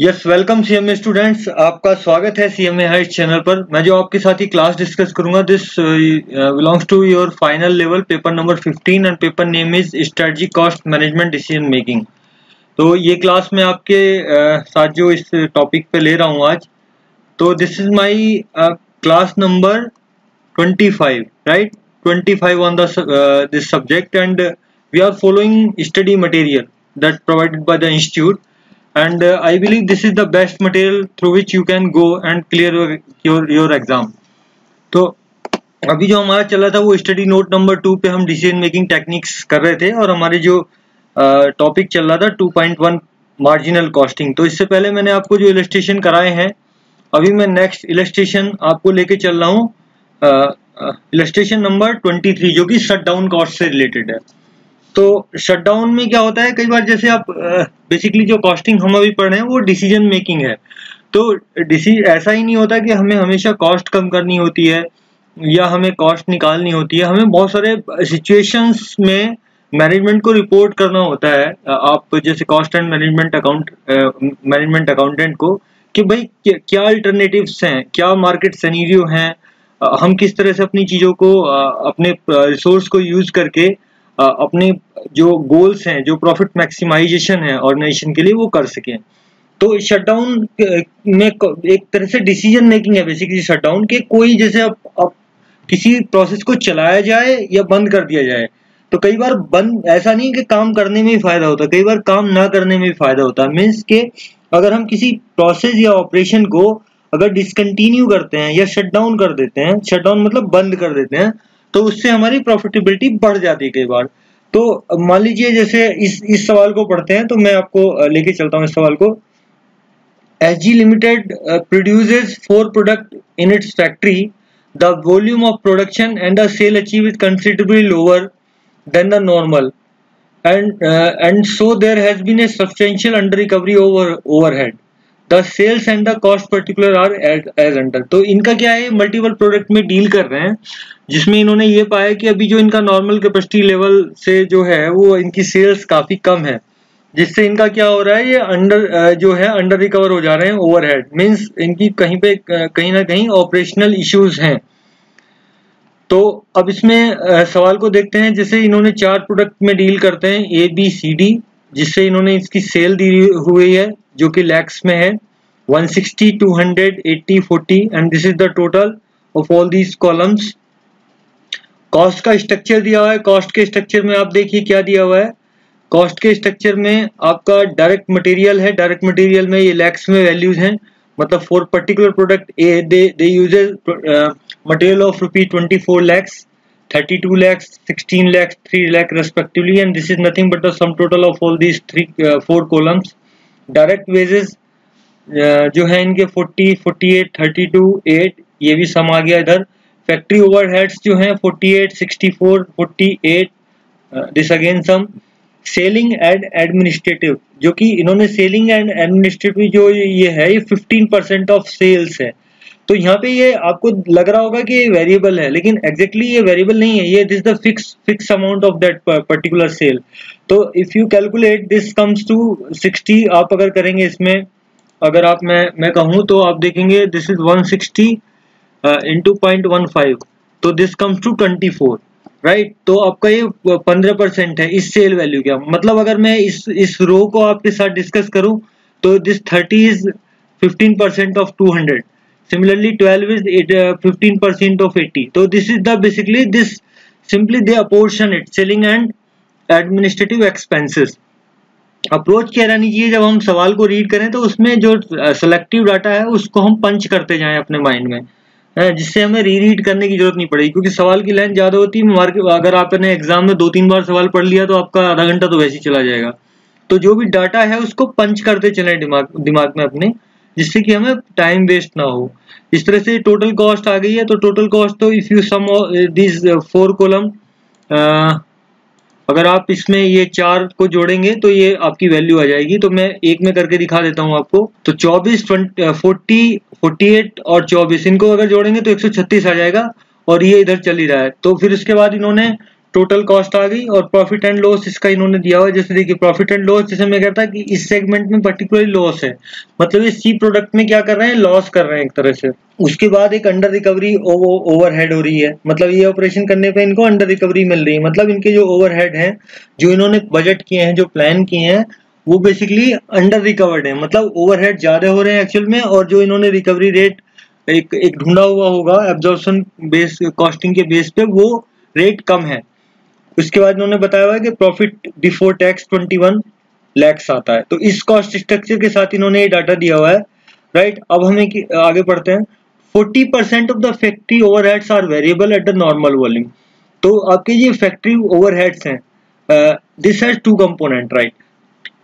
Yes welcome CMA students आपका स्वागत है सीएमए हाइट चैनल पर। मैं जो आपके साथ ही क्लास डिस्कस करूँगा this belongs to your final level paper number 15 and paper name is strategy cost management decision making तो ये क्लास मैं आपके uh, साथ जो इस टॉपिक पे ले रहा हूँ आज तो this is my class number 25 right 25 on the this subject and we are following study material that provided by the institute and uh, I believe this is the best material through which you can go and clear your your, your exam. तो अभी जो हमारा चला था वो study note number two पे हम decision making techniques कर रहे थे और हमारे जो टॉपिक uh, चल रहा था 2.1 मार्जिनल कॉस्टिंग तो इससे पहले मैंने आपको जो इलेस्ट्रेशन कराए हैं अभी मैं नेक्स्ट इलेस्ट्रेशन आपको लेके चल रहा हूँ इलेस्ट्रेशन नंबर 23 जो कि शट डाउन कॉस्ट से रिलेटेड है तो शटडाउन में क्या होता है? कई बार जैसे आप बेसिकली जो कॉस्टिंग हम अभी पढ़ रहे हैं, वो डिसीज़न मेकिंग है। तो डिसी ऐसा ही नहीं होता कि हमें हमेशा कॉस्ट कम करनी होती है, या हमें कॉस्ट निकालनी होती है। हमें बहुत सारे सिचुएशंस में मैनेजमेंट को रिपोर्ट करना होता है। आप जैसे cost and management account management accountant को कि भाई, क्या अल्टरनेटिव्स हैं? क्या मार्केट सनीरियो हैं? हम किस तरह से अपनी चीज़ों को अपने रिसोर्स को यूज़ करके अपने जो गोल्स हैं जो प्रॉफिट मैक्सिमाइजेशन है ऑर्गेनाइजेशन के लिए वो कर सकें। तो शटडाउन में एक तरह से डिसीज़न मेकिंग है बेसिकली शटडाउन के कोई जैसे अब, अब किसी प्रोसेस को चलाया जाए या बंद कर दिया जाए। तो कई बार बंद ऐसा नहीं कि काम करने में ही फ़ायदा होता कई बार काम ना करने में भी फ़ायदा होता। मीन्स के अगर हम किसी प्रोसेस या ऑपरेशन को अगर डिसकंटिन्यू करते हैं या शट डाउन कर देते हैं शट डाउन मतलब बंद कर देते हैं तो उससे हमारी प्रॉफिटेबिलिटी बढ़ जाती है कई बार। तो मान लीजिए जैसे इस इस सवाल को पढ़ते हैं तो मैं आपको लेके चलता हूँ इस सवाल को। H G limited produces four product in its factory the volume of production and the sale achieve is considerably lower than the normal and uh, and so there has been a substantial under recovery over overhead. The sales and the cost particular are as under तो इनका क्या है? Multiple product में deal कर रहे हैं, जिसमें इन्होंने ये पाया कि अभी जो इनका नॉर्मल कैपेसिटी लेवल से जो है, वो इनकी सेल्स काफ़ी कम है। जिससे इनका क्या हो रहा है? ये अंडर जो है अंडर रिकवर हो जा रहे हैं ओवरहेड मींस इनकी कहीं पे कहीं ना कहीं ऑपरेशनल इश्यूज़ हैं। तो अब इसमें सवाल को देखते हैं, जैसे इन्होंने चार प्रोडक्ट में डील करते हैं ए बी सी डी जिससे इन्होंने इसकी सेल दी हुई है, जो कि लैक्स में है। 160 200 80 40 and this is the total of all these columns cost का स्ट्रक्चर दिया हुआ है। कॉस्ट के स्ट्रक्चर में आप देखिए क्या दिया हुआ है। कॉस्ट के स्ट्रक्चर में आपका डायरेक्ट मटेरियल है। डायरेक्ट मटेरियल में ये लैक्स में वैल्यूज़ हैं। मतलब for particular product A they they uses material of rupee twenty four lakhs 32 lakhs 16 lakhs 3 lakh respectively and this is nothing but the sum total of all these three uh, four columns direct wages uh, जो है इनके 40 48 32 8 ये भी सम आ गया इधर factory overheads जो हैं 48 64 48 this again some selling and administrative जो कि इन्होंने सेलिंग एंड एडमिनिस्ट्रेटिव जो ये है ये 15 परसेंट ऑफ़ सेल्स है तो यहाँ पे ये आपको लग रहा होगा कि ये वेरिएबल है, लेकिन एग्जैक्टली ये वेरिएबल नहीं है, ये this the fix fix amount of that particular sale तो if you calculate this comes to 60 आप अगर करेंगे इसमें, अगर आप, मैं मैं कहूँ तो आप देखेंगे this is 160 sixty into point तो this comes to 24 right right? तो आपका ये 15 परसेंट है इस सेल वैल्यू का मतलब अगर मैं इस इस रो को आपके साथ डिस्कस करूँ तो this 30 is 15 percent of 200 Similarly, 12 is 15 uh, percent of 80. So this is the basically this simply they apportion it selling and administrative expenses. Approach क्या रहनी चाहिए जब हम सवाल को रीड करें तो उसमें जो सेलेक्टिव डाटा है उसको हम पंच करते जाएँ अपने माइंड में जिससे हमें री रीड करने की ज़रूरत नहीं पड़ेगी क्योंकि सवाल की लाइन ज़्यादा होती है अगर आपने एग्ज़ाम में दो तीन बार सवाल पढ़ लिया तो आपका आधा घंटा तो वैसे ही चला जाएगा तो जो भी डाटा है उसको पंच करते चले दिमाग दिमाग में अपने जिससे कि हमें टाइम वेस्ट ना हो। इस तरह से टोटल कॉस्ट आ गई है तो टोटल कॉस्ट तो if you sum this four column अगर आप इसमें ये चार को जोड़ेंगे तो ये आपकी वैल्यू आ जाएगी। तो मैं एक में करके दिखा देता हूँ आपको। तो 24 फोर्टी फोर्टी एट और 24 इनको अगर जोड़ेंगे तो 136 आ जाएगा और ये इधर चल ही रहा है। तो फिर उसके बाद इन्होंने टोटल कॉस्ट आ गई और प्रॉफिट एंड लॉस इसका इन्होंने दिया हुआ जैसे देखिए प्रॉफिट एंड लॉस जैसे मैं कहता कि इस सेगमेंट में पर्टिकुलरली लॉस है। मतलब ये सी प्रोडक्ट में क्या कर रहे हैं? लॉस कर रहे हैं एक तरह से। उसके बाद एक अंडर रिकवरी ओवरहेड हो रही है। मतलब ये ऑपरेशन करने पे इनको अंडर रिकवरी मिल रही है। मतलब इनके जो ओवरहेड हैं, जो इन्होंने बजट किए हैं, जो प्लान किए हैं, वो बेसिकली अंडर रिकवर्ड है। मतलब ओवरहेड ज़्यादा हो रहे हैं एक्चुअल में और जो इन्होंने रिकवरी रेट एक एक ढूंढा हुआ होगा एब्जॉर्प्शन बेस कॉस्टिंग के बेस पे, वो रेट कम है। उसके बाद इन्होंने बताया हुआ है कि प्रॉफिट बिफोर टैक्स 21 लैक्स आता है तो इस कॉस्ट स्ट्रक्चर के साथ इन्होंने ये डाटा दिया हुआ है। राइट अब हमें आगे पढ़ते हैं। 40 percent of the factory overheads are variable at the normal volume तो आपके ये फैक्ट्री ओवरहेड्स हैं this has two component right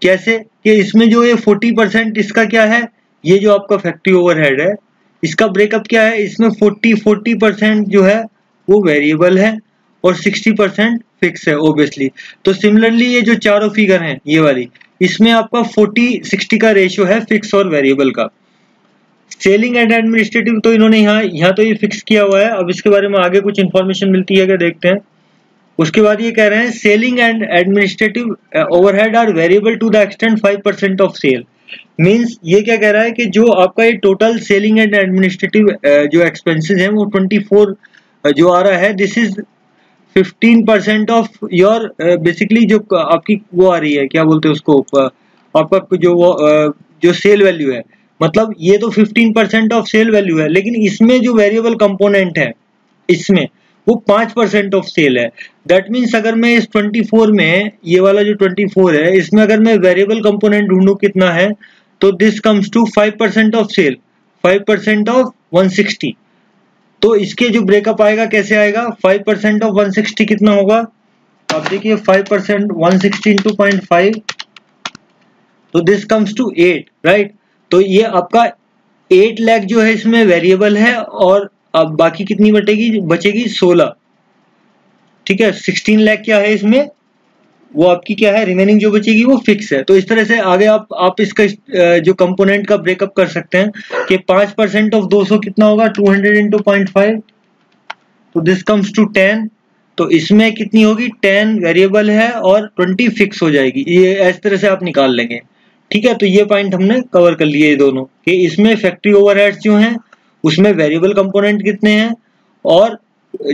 कैसे? कि इसमें जो ये 40 परसेंट इसका क्या है? ये जो आपका फैक्ट्री ओवरहेड है, इसका ब्रेकअप क्या है? इसमें 40 40 परसेंट जो है, वो वेरिएबल है। और 60 परसेंट फिक्स है ओबियसली तो सिमिलरली ये जो चारों फिगर हैं, ये वाली, इसमें आपका 40 60 का रेशियो है फिक्स और वेरिएबल का. सेलिंग एंड एडमिनिस्ट्रेटिव तो इन्होंने यहाँ यहाँ तो ये फिक्स किया हुआ है. अब इसके बारे में आगे कुछ इन्फॉर्मेशन मिलती है क्या देखते हैं. उसके बाद ये कह रहे हैं selling and administrative overhead are variable to the extent five percent of sale means ये क्या कह रहा है कि जो आपका ये टोटल सेलिंग एंड एडमिनिस्ट्रेटिव जो एक्सपेंसेस हैं, वो 24 जो आ रहा है this is 15 percent of your basically जो आपकी वो आ रही है, क्या बोलते हैं उसको आपका जो वो जो सेल वैल्यू है। मतलब ये तो 15 परसेंट ऑफ़ सेल वैल्यू है, लेकिन इसमें जो वेरिएबल कंपोनेंट है, इसमें, वो पाँच परसेंट ऑफ़ सेल है। दैट मीन्स अगर मैं इस 24 में, ये वाला जो 24 है, इसमें अगर मैं वेरिएबल कंपोनेंट ढूंढू कितना है तो this comes to five percent of sale five percent of 160 तो इसके जो ब्रेकअप आएगा, कैसे आएगा? फाइव परसेंट ऑफ़ 160 कितना होगा? आप देखिए five percent one sixty into point five तो this comes to eight right तो ये आपका एट लैख जो है इसमें वेरिएबल है और अब बाकी कितनी बटेगी? बचेगी सोलह। ठीक है सिक्सटीन लैख क्या है इसमें? वो आपकी क्या है रिमेनिंग जो बचेगी वो फिक्स है। तो इस तरह से आगे आप आप इसका जो कंपोनेंट का ब्रेकअप कर सकते हैं कि पाँच परसेंट ऑफ़ दो सौ कितना होगा? Two hundred into point five तो दिस कम्स टू टेन तो इसमें कितनी होगी? टेन वेरिएबल है और ट्वेंटी फिक्स हो जाएगी। ये, इस तरह से आप निकाल लेंगे। ठीक है? तो ये पॉइंट हमने कवर कर लिए दोनों कि इसमें फैक्ट्री ओवरहेड्स जो हैं, उसमें वेरिएबल कंपोनेंट कितने हैं और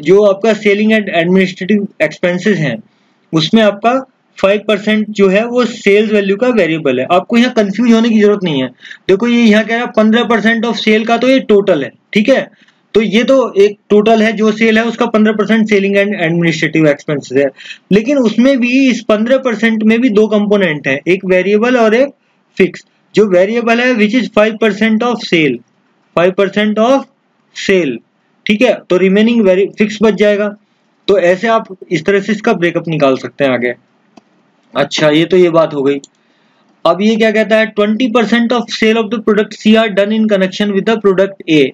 जो आपका सेलिंग एंड एडमिनिस्ट्रेटिव एक्सपेंसेस हैं उसमें आपका फाइव परसेंट जो है वो सेल्स वैल्यू का वेरिएबल है। आपको यहाँ कंफ्यूज होने की ज़रूरत नहीं है। देखो, ये यहाँ कह रहा है पंद्रह परसेंट ऑफ़ सेल का तो ये टोटल है, ठीक है? तो ये तो एक टोटल है, जो सेल है उसका पंद्रह percent selling and administrative expenses है। लेकिन उसमें भी इस पंद्रह परसेंट में भी दो कंपोनेंट है, एक वेरिएबल और एक फिक्स जो वेरिएबल है which is five percent of sale five percent of sale ठीक है? तो रिमेनिंग फिक्स बच जाएगा। तो ऐसे आप इस तरह से इसका ब्रेकअप निकाल सकते हैं आगे। अच्छा ये तो ये बात हो गई। अब ये क्या कहता है? Twenty percent of sale of the product C are done in connection with the product A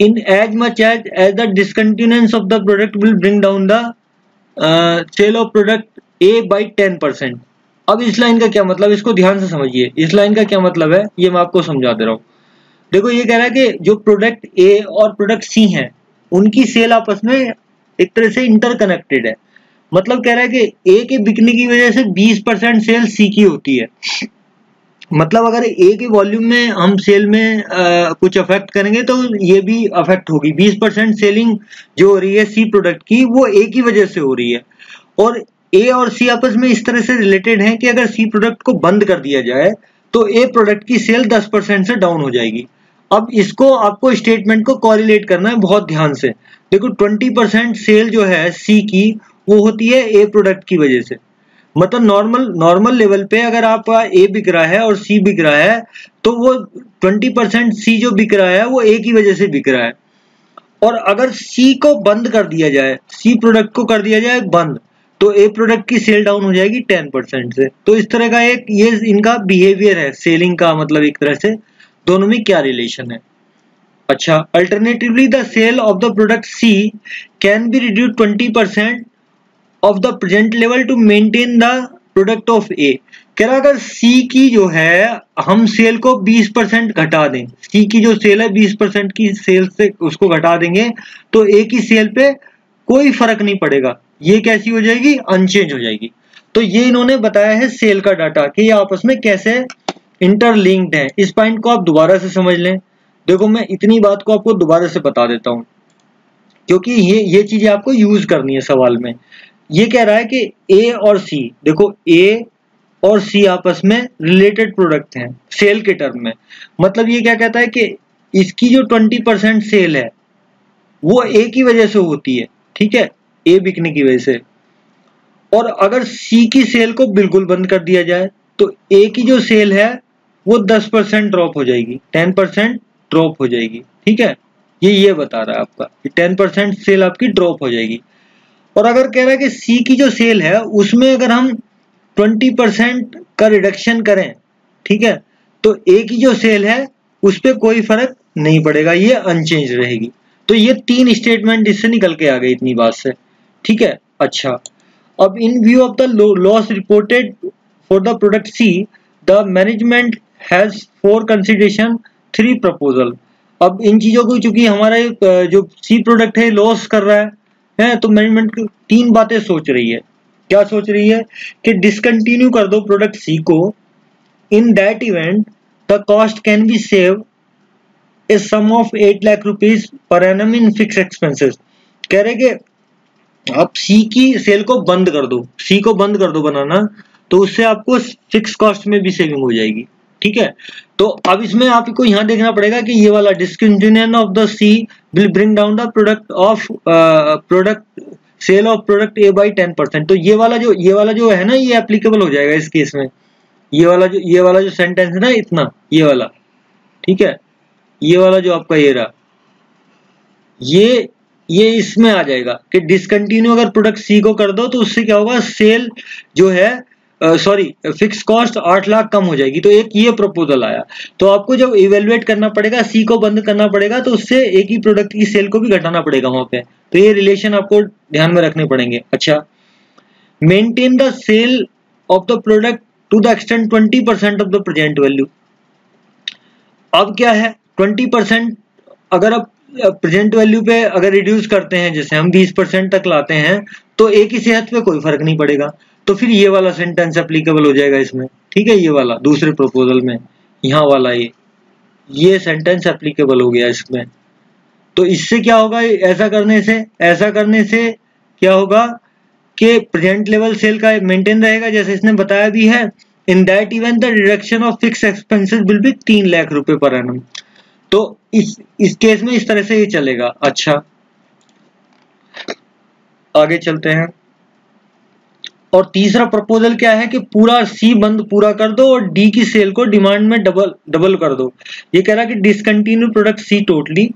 in as much as as the discontinuance of the product will bring down the sale of product A by ten percent अब इस line का क्या मतलब? इसको ध्यान से समझिए। इस लाइन का क्या मतलब है? ये मैं आपको समझा दे रहा हूँ। देखो, ये कह रहा है कि जो प्रोडक्ट ए और प्रोडक्ट सी हैं, उनकी सेल आपस में एक तरह से इंटरकनेक्टेड है। मतलब कह रहा है कि ए के बिकने की वजह से 20 परसेंट सेल सी की होती है। मतलब अगर ए के वॉल्यूम में हम सेल में आ, कुछ अफेक्ट करेंगे तो ये भी अफेक्ट होगी। 20 परसेंट सेलिंग जो हो रही है सी प्रोडक्ट की वो ए की वजह से हो रही है। और ए और सी आपस में इस तरह से रिलेटेड है कि अगर सी प्रोडक्ट को बंद कर दिया जाए तो ए प्रोडक्ट की सेल 10 परसेंट से डाउन हो जाएगी। अब इसको, आपको स्टेटमेंट को कॉरिलेट करना है बहुत ध्यान से। देखो 20 परसेंट सेल जो है सी की, वो होती है ए प्रोडक्ट की वजह से। मतलब नॉर्मल नॉर्मल लेवल पे अगर आप ए बिक रहा है और सी बिक रहा है तो वो 20 परसेंट सी जो बिक रहा है, वो ए की वजह से बिक रहा है। और अगर सी को बंद कर दिया जाए सी प्रोडक्ट को कर दिया जाए बंद तो ए प्रोडक्ट की सेल डाउन हो जाएगी 10 परसेंट से। तो इस तरह का एक, ये इनका बिहेवियर है सेलिंग का मतलब एक तरह से। दोनों में क्या रिलेशन है? अच्छा alternatively the sale of the product C can be reduce twenty percent of the present level to maintain the product of A कह रहा अगर सी की जो है, हम सेल को 20 परसेंट घटा दें सी की जो सेल है 20 परसेंट की सेल से उसको घटा देंगे तो ए की सेल पे कोई फ़र्क नहीं पड़ेगा। ये कैसी हो जाएगी? अनचेंज हो जाएगी। तो ये इन्होंने बताया है सेल का डाटा कि ये आपस में कैसे इंटरलिंक्ड है। इस पॉइंट को आप दोबारा से समझ लें। देखो, मैं इतनी बात को आपको दोबारा से बता देता हूँ, क्योंकि ये ये चीज़ें आपको यूज़ करनी है सवाल में। ये कह रहा है कि ए और सी देखो ए और सी आपस में रिलेटेड प्रोडक्ट हैं सेल के टर्म में। मतलब ये क्या कहता है कि इसकी जो ट्वेंटी परसेंट सेल है, वो ए की वजह से होती है, ठीक है? ए बिकने की वजह से। और अगर सी की सेल को बिल्कुल बंद कर दिया जाए तो ए की जो सेल है वो दस परसेंट ड्रॉप हो जाएगी टेन परसेंट ड्रॉप हो जाएगी, ठीक है? ये ये बता रहा है आपका टेन परसेंट सेल आपकी ड्रॉप हो जाएगी। और अगर कह रहा है कि सी की जो सेल है, उसमें अगर हम ट्वेंटी परसेंट का रिडक्शन करें, ठीक है? तो ए की जो सेल है, उस पर कोई फ़र्क नहीं पड़ेगा, ये अनचेंज रहेगी। तो ये तीन स्टेटमेंट इससे निकल के आ गई इतनी बात से, ठीक है? अच्छा। अब in view of the loss reported for the product C the management has for consideration three proposal अब इन चीज़ों को चूँकि हमारा जो सी प्रोडक्ट है लॉस कर रहा है, है तो मैनेजमेंट तीन बातें सोच रही है। क्या सोच रही है? कि डिसकंटिन्यू कर दो प्रोडक्ट सी को। In that event the cost can be save a sum of eight lakh rupees per annum in fix expenses कह रहे कि आप सी की सेल को बंद कर दो। सी को बंद कर दो बनाना तो उससे आपको फिक्स कॉस्ट में भी सेविंग हो जाएगी। ठीक है? तो अब इसमें आपको यहाँ देखना पड़ेगा कि ये वाला discontinuation of the C will bring down the product of product sale of product A by ten percent तो ये वाला जो, ये वाला जो है ना, ये एप्लीकेबल हो जाएगा इस केस में। ये वाला जो, ये वाला जो सेंटेंस है ना, इतना, ये वाला। ठीक है? ये वाला जो आपका ये रहा। ये ये इसमें आ जाएगा कि डिसकंटिन्यू अगर प्रोडक्ट सी को कर दो तो उससे क्या होगा? सेल जो है सॉरी फिक्स कॉस्ट आठ लाख कम हो जाएगी। तो एक ये प्रपोजल आया। तो आपको जब इवेलुएट करना पड़ेगा सी को बंद करना पड़ेगा तो उससे एक ही प्रोडक्ट की सेल को भी घटाना पड़ेगा वहाँ पे। तो ये रिलेशन आपको ध्यान में रखने पड़ेंगे। अच्छा। Maintain the sale of the product to the extent twenty percent of the present value अब क्या है? ट्वेंटी परसेंट अगर आप प्रेजेंट वैल्यू पे अगर रिड्यूस करते हैं, जैसे हम बीस परसेंट तक लाते हैं तो एक ही सेहत पे कोई फ़र्क नहीं पड़ेगा। तो फिर ये वाला सेंटेंस एप्लीकेबल हो जाएगा इसमें। ठीक है, ये वाला, दूसरे प्रपोजल में। यहाँ वाला ये। ये सेंटेंस एप्लीकेबल हो गया इसमें। तो इससे क्या होगा? ऐसा करने से, ऐसा करने से क्या होगा कि प्रेजेंट लेवल सेल का मेंटेन रहेगा, जैसे इसने बताया भी है। In that event the reduction of fix expenses will be तीन लाख रुपए पर एनम तो इस इस केस में इस तरह से ये चलेगा। अच्छा। आगे चलते हैं। और तीसरा प्रपोजल क्या है कि पूरा सी बंद पूरा कर दो और डी की सेल को डिमांड में डबल डबल कर दो। ये कह रहा है कि discontinue product C totally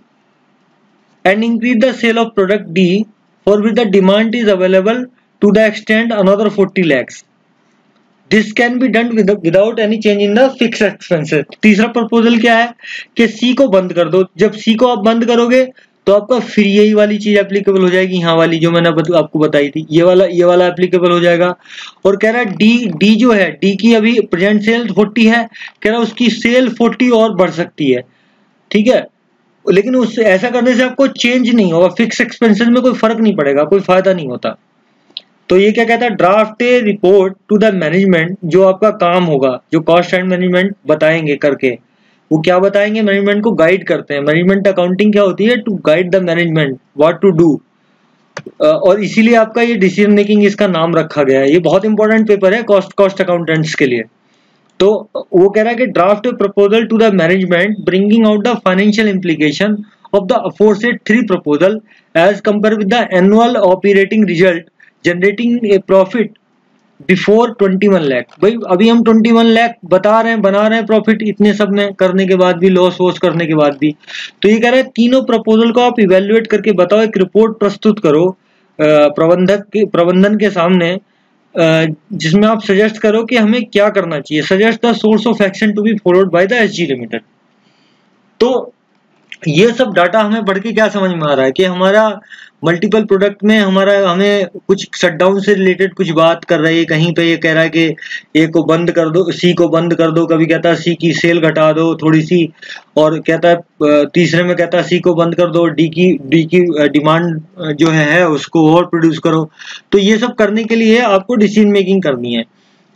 and increase the sale of product D for with the demand is available to the extend another 40 lakhs this can be done without any change in the fix expenses तीसरा proposal क्या है कि सी को बंद कर दो। जब सी को आप बंद करोगे तो आपका फिर यही वाली चीज़ एप्लीकेबल हो जाएगी, यहाँ वाली जो मैंने आपको बताई थी। ये वाला ये वाला एप्लीकेबल हो जाएगा। और कह रहा है डी डी जो है डी की अभी प्रेजेंट सेल फोर्टी है, कह रहा है उसकी सेल फोर्टी और बढ़ सकती है। ठीक है? लेकिन उससे ऐसा करने से आपको चेंज नहीं होगा फिक्स एक्सपेंसेस में कोई फ़र्क नहीं पड़ेगा, कोई फ़ायदा नहीं होता। तो ये क्या कहता है? Draft a report to the management जो आपका काम होगा, जो कॉस्ट एंड मैनेजमेंट बताएँगे करके। वो क्या बताएँगे? मैनेजमेंट को गाइड करते हैं। मैनेजमेंट अकाउंटिंग क्या होती है? To guide the management what to do और इसीलिए आपका ये डिसीज़न मेकिंग इसका नाम रखा गया है। ये बहुत इंपॉर्टेंट पेपर है कॉस्ट कॉस्ट अकाउंटेंट्स के लिए। तो वो कह रहा है कि draft proposal to the management bringing out the financial implication of the aforesaid three proposal as compare with the annual operating result generating a profit before 21 lakh भाई, अभी हम 21 लाख बता रहे हैं, बना रहे हैं प्रॉफिट इतने सब में करने के बाद भी लॉस वॉस करने के बाद भी। तो ये कह रहा है, तीनों प्रपोजल को आप इवेल्युएट करके बताओ, एक रिपोर्ट प्रस्तुत करो प्रबंधक के, प्रबंधन के सामने जिसमें आप सजेस्ट करो कि हमें क्या करना चाहिए। Suggest the source of action to be followed by the S limited तो ये सब डाटा हमें बढ़ के क्या समझ में आ रहा है कि हमारा मल्टीपल प्रोडक्ट में हमारा हमें कुछ शटडाउन से रिलेटेड कुछ बात कर रही है कहीं पे ये कह रहा है कि ए को बंद कर दो सी को बंद कर दो कभी कहता है सी की सेल घटा दो थोड़ी सी और कहता है तीसरे में कहता है सी को बंद कर दो डी की डी की डिमांड जो है, है उसको और प्रोड्यूस करो। तो ये सब करने के लिए आपको डिसीज़न मेकिंग करनी है।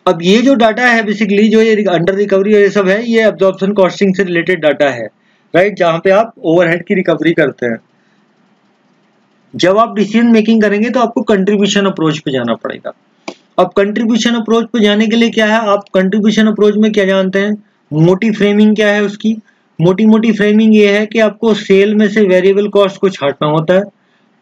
अब ये जो डाटा है बेसिकली जो ये अंडर रिकवरी ये सब है ये एब्जॉर्प्शन कॉस्टिंग से रिलेटेड डाटा है। राइट जहाँ पे आप ओवरहेड की रिकवरी करते हैं। जब आप डिसीज़न मेकिंग करेंगे तो आपको कंट्रीब्यूशन अप्रोच पे जाना पड़ेगा। अब कंट्रीब्यूशन अप्रोच पे जाने के लिए क्या है? आप कंट्रीब्यूशन अप्रोच में क्या जानते हैं? मोटी फ्रेमिंग क्या है उसकी? मोटी मोटी फ्रेमिंग ये है कि आपको सेल में से वेरिएबल कॉस्ट को छाटना होता है।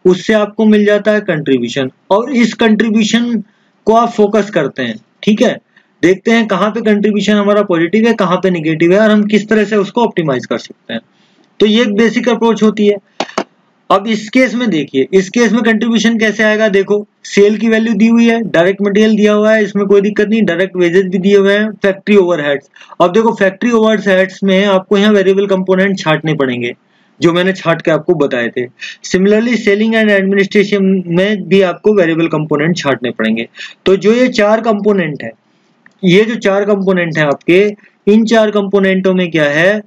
उससे आपको मिल जाता है कंट्रीब्यूशन और इस कंट्रीब्यूशन को आप फोकस करते हैं। ठीक है? देखते हैं कहाँ पे कंट्रीब्यूशन हमारा पॉजिटिव है कहाँ पे निगेटिव है और हम किस तरह से उसको ऑप्टिमाइज कर सकते हैं। तो ये एक बेसिक अप्रोच होती है। अब इस केस में देखिए इस केस में कंट्रीब्यूशन कैसे आएगा? देखो सेल की वैल्यू दी हुई है डायरेक्ट मटेरियल दिया हुआ है इसमें कोई दिक्कत नहीं डायरेक्ट वेजेस भी दिए हुए हैं फैक्ट्री ओवरहेड्स अब देखो फैक्ट्री ओवरहेड्स में आपको यहाँ वेरिएबल कंपोनेंट छाटने पड़ेंगे जो मैंने छाट के आपको बताए थे। सिमिलरली सेलिंग एंड एडमिनिस्ट्रेशन में भी आपको वेरिएबल कंपोनेंट छाटने पड़ेंगे। तो जो ये चार कंपोनेंट है ये जो चार कंपोनेंट है आपके, इन चार कंपोनेंटों में क्या है?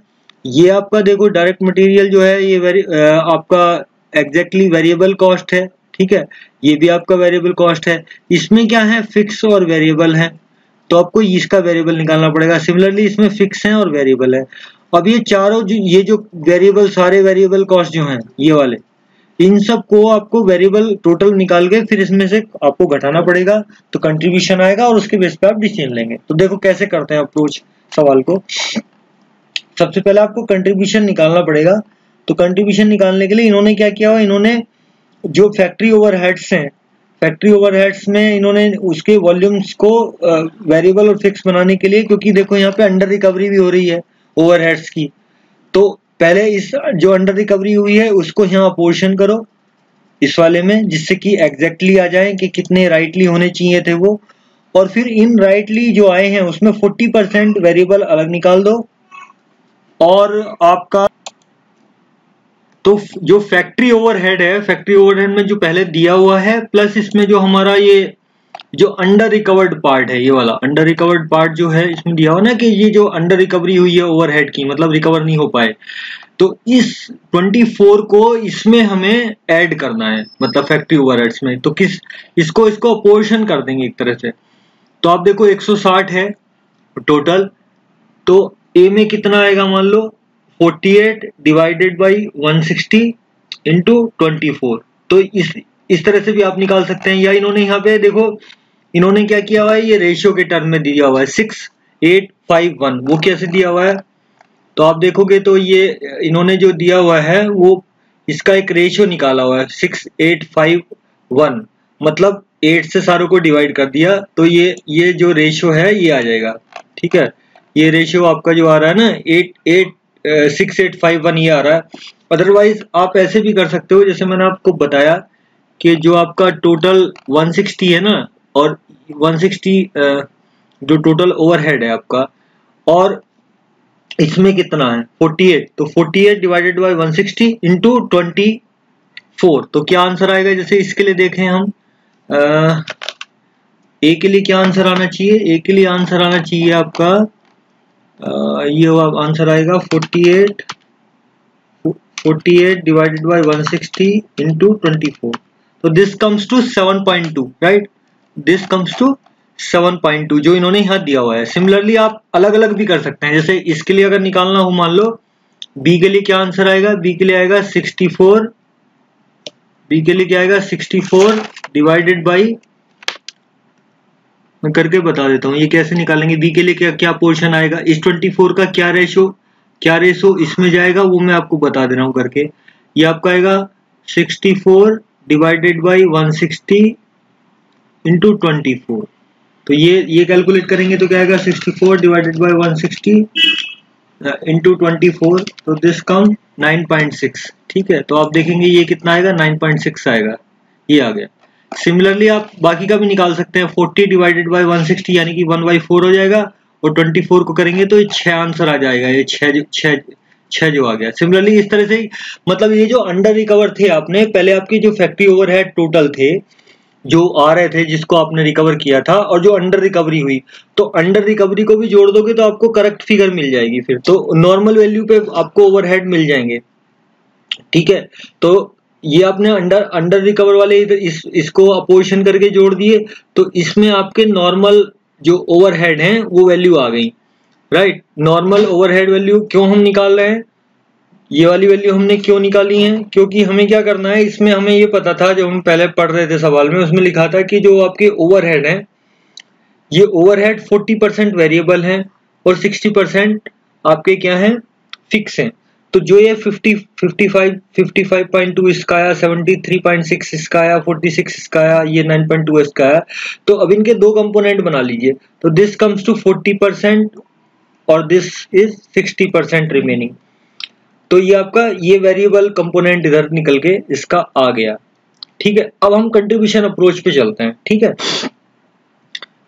ये आपका देखो डायरेक्ट मटेरियल जो है, ये वेरी आपका एग्जैक्टली वेरिएबल कॉस्ट है, ठीक है? ये भी आपका वेरिएबल कॉस्ट है। इसमें क्या है? फिक्स और वेरिएबल है। तो आपको इसका वेरिएबल निकालना पड़ेगा। सिमिलरली इसमें फिक्स है और वेरिएबल है। अब ये चारों जो ये जो वेरिएबल सारे वेरिएबल कॉस्ट जो हैं, ये वाले इन सबको आपको वेरिएबल टोटल निकाल के फिर इसमें से आपको घटाना पड़ेगा तो कंट्रीब्यूशन आएगा और उसके बेस पे आप डिसीज़न लेंगे। तो देखो कैसे करते हैं अप्रोच सवाल को। सबसे पहले आपको कंट्रीब्यूशन निकालना पड़ेगा। तो कंट्रीब्यूशन निकालने के लिए इन्होंने क्या किया हुआ? इन्होंने जो फैक्ट्री ओवरहेड्स हैं फैक्ट्री ओवरहेड्स में इन्होंने उसके वॉल्यूम्स को वेरिएबल और फिक्स बनाने के लिए, क्योंकि देखो यहाँ पे अंडर रिकवरी भी हो रही है ओवरहेड्स की। तो पहले इस, जो अंडर रिकवरी हुई है, उसको यहाँ पोर्शन करो, इस वाले में, जिससे कि एग्जैक्टली आ जाए कि कितने राइटली होने चाहिए थे वो। और फिर इन राइटली जो आए हैं, उसमें 40 परसेंट वेरिएबल अलग निकाल दो। और आपका तो जो फैक्ट्री ओवरहेड है फैक्ट्री ओवरहेड में जो पहले दिया हुआ है प्लस इसमें जो हमारा ये, जो अंडर रिकवर्ड पार्ट है, ये वाला अंडर रिकवर्ड पार्ट जो है, इसमें दिया हुआ ना कि ये जो अंडर रिकवरी हुई है ओवरहेड की मतलब रिकवर नहीं हो पाए। तो इस 24 को इसमें हमें ऐड करना है मतलब फैक्ट्री ओवरहेड्स में। तो किस, इसको इसको अपोर्शन कर देंगे एक तरह से। तो आप देखो 160 है टोटल तो ए में कितना आएगा मान लो? 48 divided by 160 sixty into twenty तो इस इस तरह से भी आप निकाल सकते हैं। या इन्होंने यहाँ पे देखो, इन्होंने क्या किया हुआ है? ये रेशियो के टर्म में दिया हुआ है। सिक्स एट फाइव वन वो कैसे दिया हुआ है? तो आप देखोगे तो ये, इन्होंने जो दिया हुआ है, वो इसका एक रेशियो निकाला हुआ है सिक्स एट फाइव वन मतलब एट से सारों को डिवाइड कर दिया तो ये ये जो रेशियो है, ये आ जाएगा। ठीक है? ये रेशियो आपका जो आ रहा है ना eight eight six eight five one ये आ रहा है। अदरवाइज़ आप ऐसे भी कर सकते हो, जैसे मैंने आपको बताया कि जो आपका टोटल 160 है ना, और 160 जो टोटल ओवरहेड है आपका, और इसमें कितना है? 48 तो 48 डिवाइडेड बाय 160 सिक्सटी इंटू तो क्या आंसर आएगा? जैसे इसके लिए देखें हम ए के लिए क्या आंसर आना चाहिए? ए के लिए आंसर आना चाहिए आपका आ, ये आंसर आएगा 48 48 डिवाइडेड बाय 160 सिक्सटी इंटू तो this comes to 7.2 right this comes to 7.2 जो इन्होंने यहाँ दिया हुआ है। सिमिलरली आप अलग अलग भी कर सकते हैं। जैसे इसके लिए अगर निकालना हो, मान लो बी के लिए क्या आंसर आएगा? बी के लिए आएगा 64 बी के लिए क्या आएगा? 64 डिवाइडेड बाई मैं करके बता देता हूँ, ये कैसे निकालेंगे? बी के लिए क्या क्या पोर्शन आएगा? इस 24 का क्या रेशो क्या रेशो इसमें जाएगा? वो मैं आपको बता दे रहा हूँ करके। ये आपका आएगा 64 divided by one sixty into twenty तो ये ये कैलकुलेट करेंगे तो क्या आएगा? 64 divided by 160 sixty into twenty तो दिस कम 9.6 ठीक है? तो आप देखेंगे ये कितना आएगा? 9.6 आएगा। ये आ गया। सिमिलरली आप बाकी का भी निकाल सकते हैं। 40 डिवाइडेड बाई 160 यानी कि 1 बाई फोर हो जाएगा और 24 को करेंगे तो ये छह आंसर आ जाएगा। ये छह छह जो आ गया। सिमिलरली इस तरह से मतलब ये जो अंडर रिकवर थे आपने, पहले आपकी जो फैक्ट्री ओवरहेड टोटल थे जो आ रहे थे, जिसको आपने रिकवर किया था और जो अंडर रिकवरी हुई तो अंडर रिकवरी को भी जोड़ दोगे तो आपको करेक्ट फिगर मिल जाएगी फिर। तो नॉर्मल वैल्यू पे आपको ओवरहेड मिल जाएँगे। ठीक है? तो ये आपने अंडर अंडर रिकवर वाले इस, इसको अपोजिशन करके जोड़ दिए तो इसमें आपके नॉर्मल जो ओवरहेड हैं, वो वैल्यू आ गई। राइट नॉर्मल ओवरहेड वैल्यू क्यों हम निकाल रहे हैं? ये वाली वैल्यू हमने क्यों निकाली है? क्योंकि हमें क्या करना है, इसमें हमें ये पता था, जब हम पहले पढ़ रहे थे सवाल में, उसमें लिखा था कि जो आपके ओवरहेड हैं, ये ओवरहेड 40 परसेंट वेरिएबल हैं और 60 परसेंट आपके क्या हैं? फिक्स हैं। तो जो ये 50 55 55.2 इसका आया 73.6 इसका आया 46 इसका आया, ये 9.2 इसका आया तो अब इनके दो कंपोनेंट बना लीजिए। तो दिस कम्स टू 40 परसेंट और दिस इज़ 60 परसेंट रिमेनिंग तो ये आपका ये वेरिएबल कंपोनेंट इधर निकल के इसका आ गया। ठीक है अब हम कंट्रीब्यूशन अप्रोच पे चलते हैं ठीक है?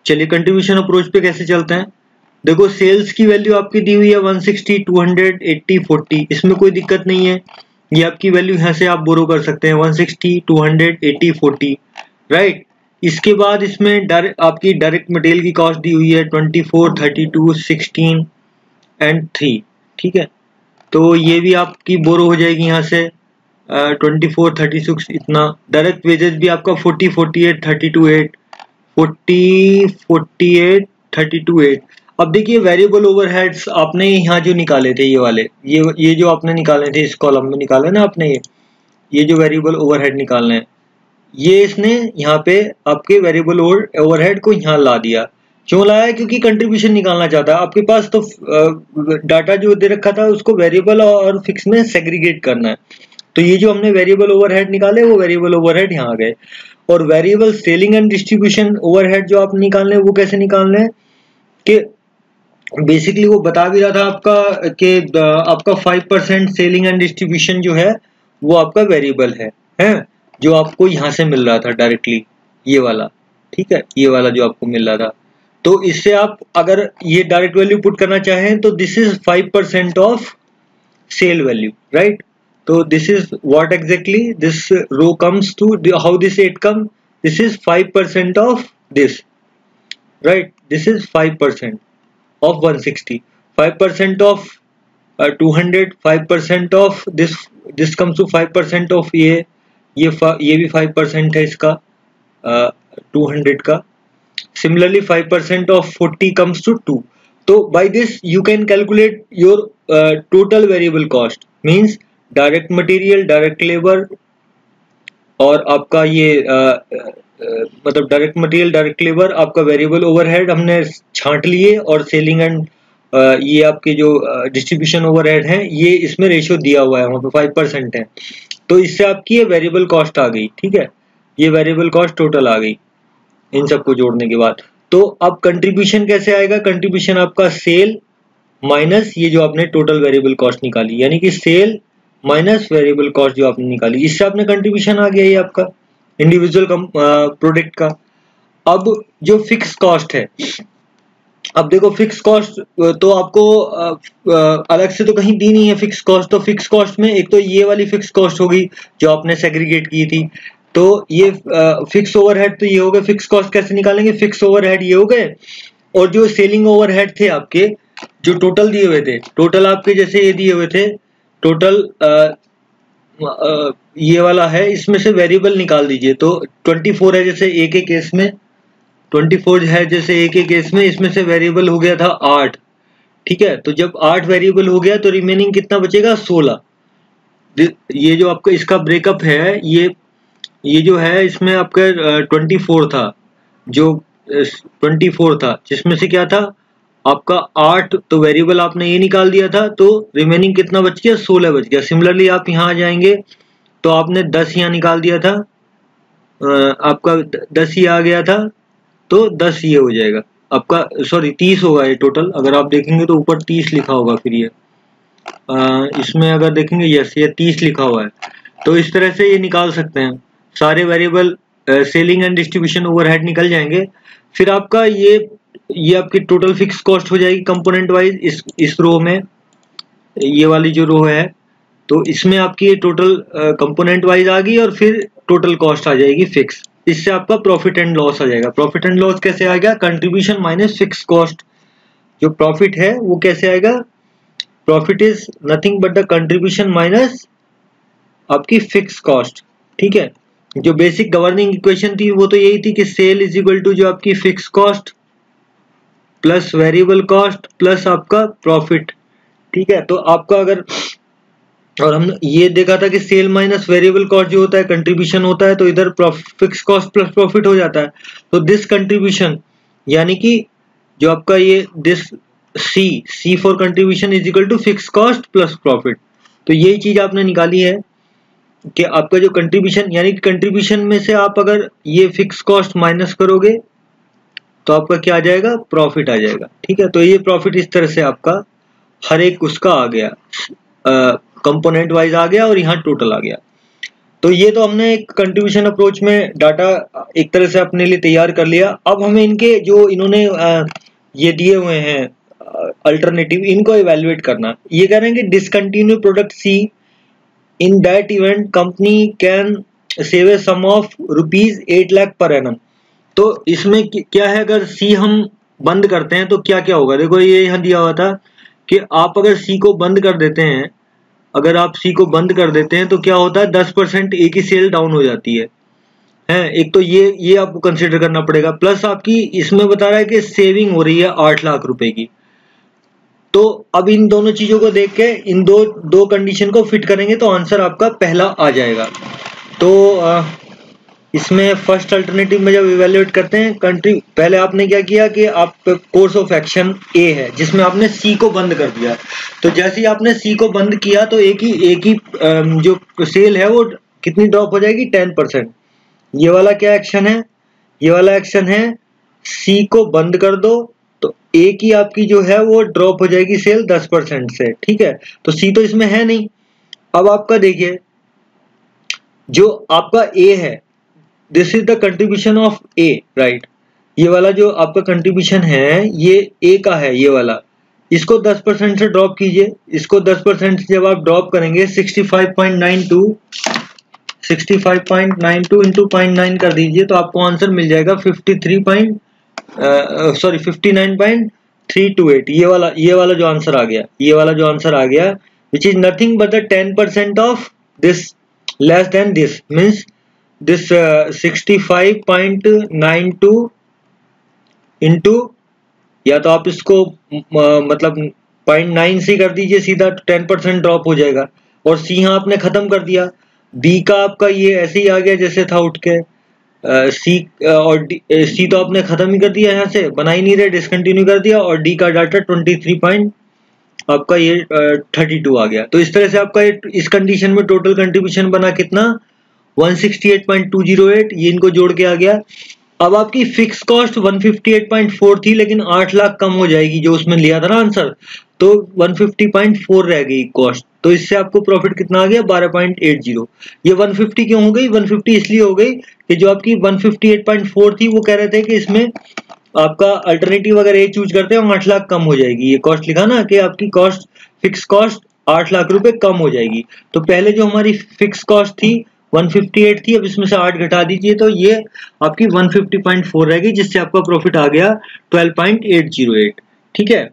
चलिए कंट्रीब्यूशन अप्रोच पे कैसे चलते हैं? देखो सेल्स की वैल्यू आपकी दी हुई है 160, 200, 80, 40 इसमें कोई दिक्कत नहीं है। ये आपकी वैल्यू यहाँ से आप बोरो कर सकते हैं 160, 200, 80, 40 राइट इसके बाद इसमें डायरेक्ट आपकी डायरेक्ट मटेरियल की कॉस्ट दी हुई है 24, 32, 16 एंड 3 ठीक है? तो ये भी आपकी बोरो हो जाएगी यहाँ से ट्वेंटी फोर थर्टी सिक्स इतना। डायरेक्ट वेजेस भी आपका forty forty eight thirty two eight forty forty eight thirty two eight अब देखिए वेरिएबल ओवरहेड्स आपने यहाँ जो निकाले थे, ये वाले, ये ये जो आपने निकाले थे, इस कॉलम में निकाले ना आपने ये ये जो वेरिएबल ओवरहेड निकालने हैं, ये इसने यहाँ पे आपके वेरिएबल ओवरहेड को यहाँ ला दिया। क्यों लाया? क्योंकि कंट्रीब्यूशन निकालना चाहता है। आपके पास तो डाटा जो दे रखा था, उसको वेरिएबल और फिक्स में सेग्रीगेट करना है। तो ये जो हमने वेरिएबल ओवरहेड निकाले, वो वेरिएबल ओवरहेड यहाँ आ गए। और variable selling and distribution overhead जो आप निकालने वो कैसे निकालने हैं? कि बेसिकली वो बता भी रहा था आपका कि आपका five percent selling and distribution जो है, वो आपका वेरिएबल है। हैं? जो आपको यहाँ से मिल रहा था डायरेक्टली ये वाला। ठीक है? ये वाला जो आपको मिल रहा था। तो इससे आप अगर ये डायरेक्ट वैल्यू पुट करना चाहें तो this is five percent of sale value right तो this is what exactly this row comes to how this eight come this is five percent of this right this is five percent of 160 5% of uh, 200 5% of this this comes to 5% of ये ये ये भी 5% है इसका uh, 200 का. Similarly 5% of 40 comes to 2 तो by this you can calculate your uh, total variable cost. Means direct material direct labor और आपका ये uh, मतलब डायरेक्ट मटेरियल डायरेक्ट लेबर आपका वेरिएबल ओवरहेड हमने छांट लिए और सेलिंग एंड ये आपके जो डिस्ट्रीब्यूशन ओवरहेड हैं ये इसमें रेशियो दिया हुआ है वहाँ पे फाइव परसेंट है। तो इससे आपकी ये वेरिएबल कॉस्ट आ गई ठीक है? ये वेरिएबल कॉस्ट टोटल आ गई। इन सबको जोड़ने के बाद। तो अब कंट्रीब्यूशन कैसे आएगा? कंट्रीब्यूशन आपका सेल माइनस ये जो आपने टोटल वेरिएबल कॉस्ट निकाली, यानी कि सेल माइनस वेरिएबल कॉस्ट जो आपने निकाली, इससे आपने कंट्रीब्यूशन आ गया ये आपका इंडिविजुअल प्रोडक्ट का। अब जो फिक्स कॉस्ट है, अब देखो फिक्स कॉस्ट तो आपको अलग से तो कहीं दी नहीं है फिक्स कॉस्ट तो फिक्स कॉस्ट में एक तो ये वाली फिक्स कॉस्ट होगी जो आपने सेग्रीगेट की थी। तो ये फिक्स ओवरहेड तो ये हो गए फिक्स कॉस्ट कैसे निकालेंगे? फिक्स ओवरहेड ये हो गए। और जो सेलिंग ओवरहेड थे आपके, जो टोटल दिए हुए थे टोटल आपके जैसे ये दिए हुए थे टोटल ये वाला है, इसमें से वेरिएबल निकाल दीजिए। तो 24 है जैसे एक एक केस में 24 है जैसे एक एक केस में, इसमें से वेरिएबल हो गया था आठ। ठीक है? तो जब आठ वेरिएबल हो गया तो रिमेनिंग कितना बचेगा? 16 ये जो आपका, इसका ब्रेकअप है, ये ये जो है, इसमें आपका 24 था, जो 24 था, जिसमें से क्या था, आपका आठ तो वेरिएबल आपने ये निकाल दिया था तो रिमेनिंग कितना बच गया, सोलह बच गया। सिमिलरली आप यहाँ आ जाएँगे तो आपने दस यहाँ निकाल दिया था आपका दस ही आ गया था तो दस ये हो जाएगा। आपका सॉरी तीस होगा ये टोटल अगर आप देखेंगे तो ऊपर तीस लिखा होगा फिर ये। इसमें अगर देखेंगे यस ये तीस लिखा हुआ है। तो इस तरह से ये निकाल सकते हैं। सारे variable selling and distribution overhead निकल जाएँगे। फिर आपका ये ये आपकी टोटल फिक्स कॉस्ट हो जाएगी कंपोनेंट वाइज इस इस रो में। ये वाली जो रो है तो इसमें आपकी टोटल कंपोनेंट वाइज आ गई और फिर टोटल कॉस्ट आ जाएगी फिक्स इससे आपका प्रॉफिट एंड लॉस आ जाएगा। प्रॉफिट एंड लॉस कैसे आ गया? कंट्रीब्यूशन माइनस फिक्स कॉस्ट जो प्रॉफिट है, वो कैसे आएगा? Profit is nothing but the contribution minus आपकी फिक्स कॉस्ट ठीक है? जो बेसिक गवर्निंग इक्वेशन थी, वो तो यही थी कि सेल इज़ इक्वल टू जो आपकी fix cost plus variable cost plus आपका प्रॉफिट ठीक है? तो आपका अगर, और हमने ये देखा था कि सेल माइनस वेरिएबल कॉस्ट जो होता है कंट्रीब्यूशन होता है तो इधर फिक्स कॉस्ट प्लस प्रॉफिट हो जाता है। तो दिस कंट्रीब्यूशन यानी कि जो आपका ये this C C for contribution is equal to fix cost plus profit तो यही चीज़ आपने निकाली है। कि आपका जो कंट्रीब्यूशन यानी कंट्रीब्यूशन में से आप अगर ये फिक्स कॉस्ट माइनस करोगे तो आपका क्या आ जाएगा? प्रॉफिट आ जाएगा। ठीक है? तो ये प्रॉफिट इस तरह से आपका, हर एक उसका आ गया। कंपोनेंट वाइज आ गया और यहाँ टोटल आ गया। तो ये तो हमने एक कंट्रीब्यूशन अप्रोच में डाटा एक तरह से अपने लिए तैयार कर लिया। अब हमें इनके जो इन्होंने ये दिए हुए हैं अल्टरनेटिव इनको इवेल्युएट करना। ये कह रहे हैं कि discontinue product C in that event company can save a sum of rupees eight lakh per annum तो इसमें क्या है अगर सी हम बंद करते हैं तो क्या क्या होगा? देखो ये यहाँ दिया हुआ था कि आप अगर सी को बंद कर देते हैं, अगर आप सी को बंद कर देते हैं तो क्या होता है? दस परसेंट एक ही सेल डाउन हो जाती है। है, एक तो ये ये आपको कंसिडर करना पड़ेगा। प्लस आपकी, इसमें बता रहा है कि सेविंग हो रही है आठ लाख रुपए की। तो अब इन दोनों चीज़ों को देख के, इन दो दो कंडीशन को फिट करेंगे तो आंसर आपका पहला आ जाएगा। तो इसमें फ़र्स्ट अल्टरनेटिव में जब इवेल्युएट करते हैं कंट्री पहले आपने क्या किया कि आप कोर्स ऑफ़ एक्शन ए है, जिसमें आपने सी को बंद कर दिया। तो जैसे ही आपने सी को बंद किया तो एक ही एक ही जो सेल है वो कितनी ड्रॉप हो जाएगी? टेन परसेंट ये वाला क्या एक्शन है? ये वाला एक्शन है सी को बंद कर दो एक ही आपकी जो है वो ड्रॉप हो जाएगी सेल दस परसेंट से, ठीक है? तो सी तो इसमें है नहीं। अब आपका देखिए, जो आपका ए है this is the contribution of A right ये वाला जो आपका कंट्रीब्यूशन है, ये ए का है, ये वाला। इसको 10 परसेंट से ड्रॉप कीजिए। इसको 10 परसेंट से जब आप ड्रॉप करेंगे 65.92 65.92 इंटू पॉइंट नाइन कर दीजिए तो आपको आंसर मिल जाएगा 53 पॉइंट सॉरी 59.328 ये वाला ये वाला जो आंसर आ गया ये वाला जो आंसर आ गया which is nothing but the 10 percent of this less than this means this uh, 65.92 into या तो आप इसको मतलब पॉइंट नाइन से कर दीजिए सीधा टेन परसेंट ड्रॉप हो जाएगा। और सी यहाँ आपने खत्म कर दिया। बी का आपका ये ऐसे ही आ गया जैसे था उठ के। सी और डी सी तो आपने खत्म ही कर दिया यहाँ से, बना ही नहीं रहे डिसकंटिन्यू कर दिया, और डी का डाटा ट्वेंटी थ्री पॉइंट आपका ये थर्टी टू आ गया। तो इस तरह से आपका ये, इस कंडीशन में टोटल कंट्रीब्यूशन बना कितना? 168.208 ये इनको जोड़ के आ गया। अब आपकी फिक्स कॉस्ट 158.4 थी, लेकिन 8 लाख कम हो जाएगी, जो उसमें लिया था ना आंसर तो 150.4 रह गई कॉस्ट तो इससे आपको प्रॉफिट कितना आ गया? 12.80 ये 150 क्यों हो गई? 150 इसलिए हो गई कि जो आपकी 158.4 थी, वो कह रहे थे कि इसमें आपका अल्टरनेटिव अगर ए चूज़ करते हैं आठ लाख कम हो जाएगी। ये कॉस्ट लिखा ना कि आपकी कॉस्ट फिक्स कॉस्ट आठ लाख रुपए कम हो जाएगी। तो पहले जो हमारी फिक्स कॉस्ट थी 158 थी, अब इसमें से 8 घटा दीजिए तो ये आपकी 150.4 रहेगी जिससे आपका प्रॉफिट आ गया 12.808 ठीक है?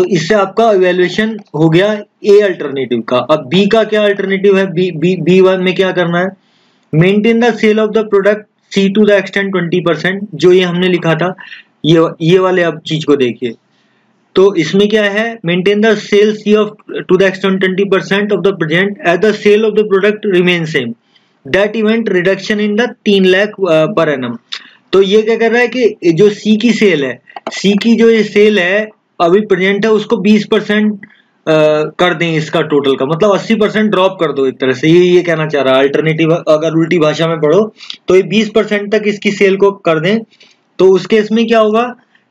तो इससे आपका इवेल्युएशन हो गया ए अल्टरनेटिव का। अब बी का क्या अल्टरनेटिव है? बी वन में क्या करना है? Maintain the sale of the product C to the extent twenty percent जो ये हमने लिखा था, ये ये वाले अब चीज़ को देखिए। तो इसमें क्या है? Maintain the sale C of to the extent twenty percent of the present as the sale of the product remain same that event reduction in the तीन लाख पर एनम तो ये क्या कर रहा है कि जो सी की सेल है सी की जो ये सेल है अभी प्रेजेंट है, उसको 20 परसेंट कर दें इसका टोटल का। मतलब 80 परसेंट ड्रॉप कर दो एक तरह से। ये ये कहना चाह रहा है। अल्टरनेटिव अगर उल्टी भाषा में पढ़ो तो ये 20 परसेंट तक इसकी सेल को कर दें। तो उस केस में क्या होगा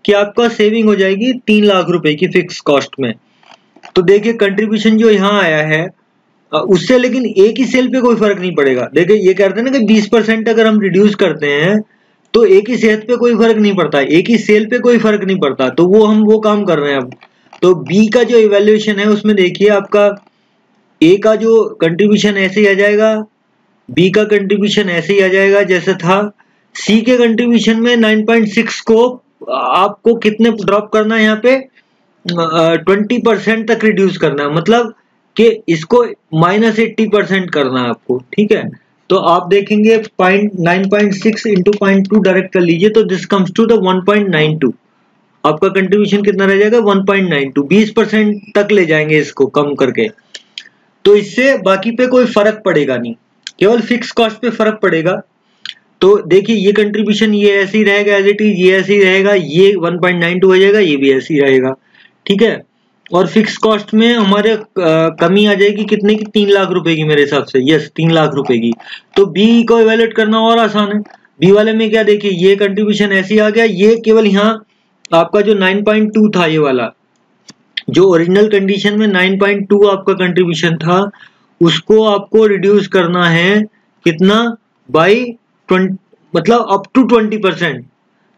कि आपका सेविंग हो जाएगी तीन लाख रुपए की फिक्स कॉस्ट में। तो देखिए कंट्रीब्यूशन जो यहाँ आया है उससे लेकिन एक ही सेल पे कोई फ़र्क नहीं पड़ेगा। देखिए, ये कहते हैं ना कि 20 परसेंट अगर हम रिड्यूस करते हैं तो एक ही सेहत पे कोई फ़र्क नहीं पड़ता, एक ही सेल पे कोई फ़र्क नहीं पड़ता तो वो हम वो काम कर रहे हैं अब। तो बी का जो इवेल्युएशन है, उसमें देखिए आपका ए का जो कंट्रीब्यूशन ऐसे ही आ जाएगा बी का कंट्रीब्यूशन ऐसे ही आ जाएगा, जैसे था। सी के कंट्रीब्यूशन में 9.6 को आपको कितने ड्रॉप करना है यहाँ पे? ट्वेंटी परसेंट तक रिड्यूस करना है। मतलब कि इसको माइनस एट्टी परसेंट करना है आपको, ठीक है? तो आप देखेंगे डायरेक्ट कर लीजिए तो this comes to the one point nine two आपका कंट्रीब्यूशन कितना रह जाएगा? वन पॉइंट नाइन टू बीस परसेंट तक ले जाएँगे इसको कम करके। तो इससे बाकी पे कोई फ़र्क पड़ेगा नहीं। केवल फिक्स कॉस्ट पे फ़र्क पड़ेगा। तो देखिए, ये कंट्रीब्यूशन ये ऐसे ही रहेगा एज इट इज़ ये ऐसे ही रहेगा, ये 1.92 हो जाएगा, ये भी ऐसे ही रहेगा। ठीक है? और फिक्स कॉस्ट में हमारे कमी आ जाएगी कितने की? तीन लाख रुपए की मेरे हिसाब से। यस तीन लाख रुपए की। तो बी को इवेलुएट करना और आसान है। बी वाले में क्या देखिए, ये कंट्रीब्यूशन ऐसी आ गया। ये केवल यहाँ आपका जो 9.2 था, ये वाला, जो ओरिजिनल कंडीशन में 9.2 आपका कंट्रीब्यूशन था, उसको आपको रिड्यूस करना है कितना? बाई ट्वेंट मतलब अप टू ट्वेंटी परसेंट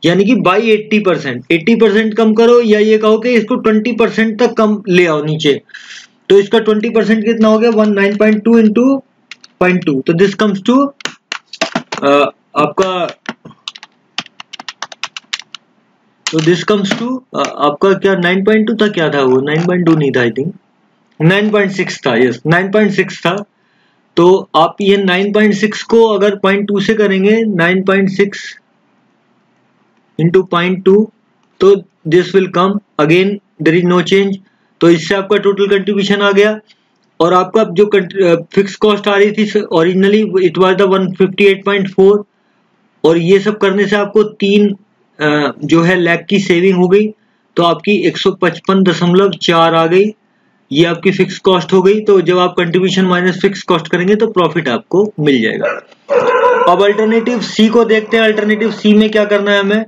यानी कि by eighty percent eighty percent कम करो या ये कहो कि इसको ट्वेंटी परसेंट तक कम ले आओ नीचे। तो इसका ट्वेंटी परसेंट कितना हो गया? One nine point two into point two तो दिस कम्स टू आपका तो दिस कम्स टू आपका क्या 9.2 था? क्या था वो? 9.2 नहीं था आई थिंक 9.6 था यस 9.6 था। तो आप ये 9.6 को अगर पॉइंट टू से करेंगे 9.6 इंटू पॉइंट टू तो this will come again there is no change तो इससे आपका टोटल कंट्रीब्यूशन आ गया। और आपका जो फिक्स कॉस्ट आ रही थी ओरिजिनली इट वाज द 158.4 और ये सब करने से आपको तीन जो है लैक की सेविंग हो गई। तो आपकी एक आ गई। ये आपकी फिक्स कॉस्ट हो गई। तो जब आप कंट्रीब्यूशन माइनस फिक्स कॉस्ट करेंगे तो प्रॉफिट आपको मिल जाएगा। अब अल्टरनेटिव सी को देखते हैं। अल्टरनेटिव सी में क्या करना है हमें?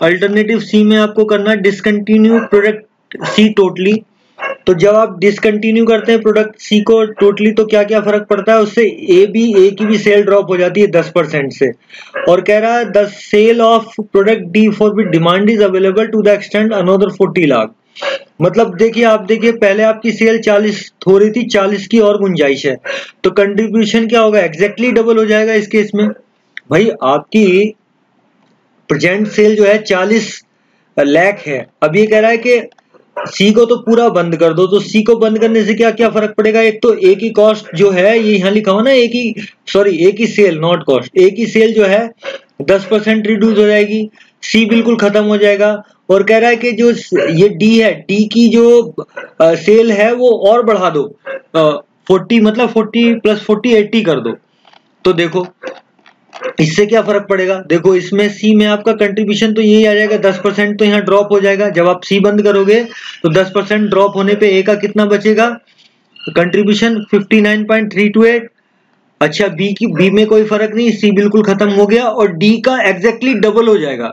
अल्टरनेटिव सी में आपको करना है डिसकंटिन्यू प्रोडक्ट सी टोटली तो जब आप डिसकंटिन्यू करते हैं प्रोडक्ट सी को टोटली तो क्या क्या फ़र्क पड़ता है? उससे ए बी ए की भी सेल ड्रॉप हो जाती है दस परसेंट से। और कह रहा है the sale of product D for which demand is available to the extend another forty lakh मतलब देखिए, आप देखिए, पहले आपकी सेल 40 हो रही थी 40 की और गुंजाइश है। तो कंट्रीब्यूशन क्या होगा? एग्जैक्टली exactly डबल हो जाएगा इस केस में। भाई, आपकी प्रेजेंट सेल जो है 40 लैख है। अब ये कह रहा है कि सी को तो पूरा बंद कर दो तो सी को बंद करने से क्या क्या फ़र्क पड़ेगा? एक तो ए की कॉस्ट जो है ये यहाँ लिखा हुआ ना ए की सॉरी ए की सेल नॉट कॉस्ट ए की सेल जो है दस परसेंट रिड्यूस हो जाएगी सी बिल्कुल खत्म हो जाएगा। और कह रहा है कि जो ये डी है डी की जो आ, सेल है वो और बढ़ा दो। फोर्टी मतलब फोर्टी प्लस फोर्टी एट्टी कर दो। तो देखो इससे क्या फ़र्क पड़ेगा? देखो, इसमें सी में आपका कंट्रीब्यूशन तो यही आ जाएगा, दस परसेंट तो यहाँ ड्रॉप हो जाएगा। जब आप सी बंद करोगे तो दस परसेंट ड्रॉप होने पे ए का कितना बचेगा? Contribution fifty nine point three two eight अच्छा बी की बी में कोई फ़र्क नहीं सी बिल्कुल खत्म हो गया और डी का एग्जैक्टली डबल हो जाएगा।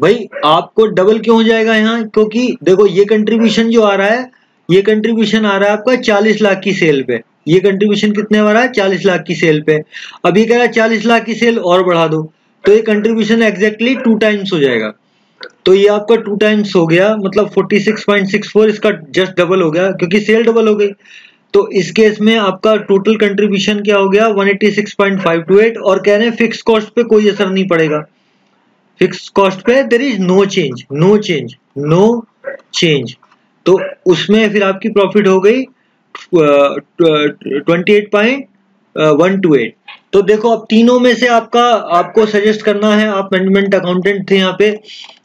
भाई, आपको डबल क्यों हो जाएगा यहाँ? क्योंकि देखो, ये कंट्रीब्यूशन जो आ रहा है, ये कंट्रीब्यूशन आ रहा है आपका चालीस लाख की सेल पे। ये कंट्रीब्यूशन कितने रहा है? चालीस लाख की सेल पे। अभी कह रहा है, चालीस लाख की सेल और बढ़ा दो। तो ये कंट्रीब्यूशन एग्जैक्टली टू टाइम्स हो जाएगा। तो ये आपका टू टाइम्स हो गया मतलब 46.64 इसका जस्ट डबल हो गया, क्योंकि सेल डबल हो गई। तो इस केस में आपका टोटल कंट्रीब्यूशन क्या हो गया? 186.528 और कह रहे हैं फिक्स कॉस्ट पे कोई असर नहीं पड़ेगा। फिक्स कॉस्ट पे there is no change no change no change तो उसमें फिर आपकी प्रॉफिट हो गई। Twenty eight point one two eight तो देखो, अब तीनों में से आपका, आपको सजेस्ट करना है, आप मैनेजमेंट अकाउंटेंट थे यहाँ पे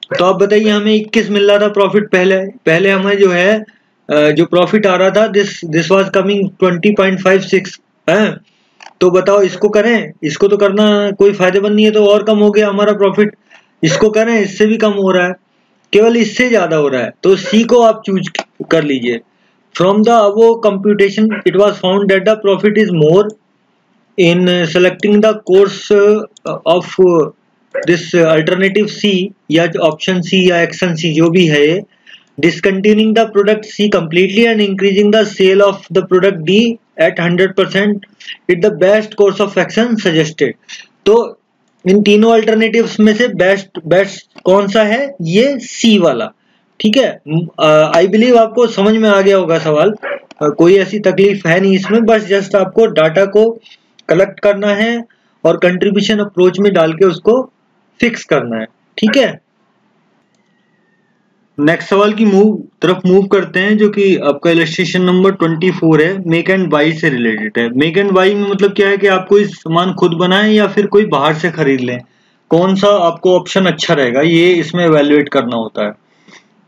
तो आप बताइए हमें 21 मिल रहा था प्रॉफिट पहले पहले हमें जो है जो प्रॉफिट आ रहा था दिस दिस वाज कमिंग 20.56 है? तो बताओ, इसको करें, इसको तो करना कोई फ़ायदेमंद नहीं है तो और कम हो गया हमारा प्रॉफिट इसको करें, इससे भी कम हो रहा है, केवल इससे ज़्यादा हो रहा है तो सी को आप चूज़ कर लीजिए। फ्रॉम द वो computation it was found that the profit is more in selecting the course of this alternative C या ऑप्शन सी या एक्शन सी जो भी है discontinuing the product C completely and increasing the sale of the product D at 100% is the best course of action suggested. तो इन तीनों alternatives में से best best कौन सा है ये सी वाला ठीक है? आई बिलीव आपको समझ में आ गया होगा सवाल। uh, कोई ऐसी तकलीफ़ है नहीं इसमें बस जस्ट आपको डाटा को कलेक्ट करना है और कंट्रीब्यूशन अप्रोच में डाल के उसको फिक्स करना है। ठीक है? नेक्स्ट सवाल की मूव तरफ़ मूव करते हैं जो कि आपका इलेस्ट्रेशन नंबर 24 है मेक एंड बाई से रिलेटेड है। मेक एंड बाई में मतलब क्या है कि आप कोई सामान खुद बनाएँ या फिर कोई बाहर से खरीद लें? कौन सा आपको ऑप्शन अच्छा रहेगा? ये इसमें एवेल्युएट करना होता है।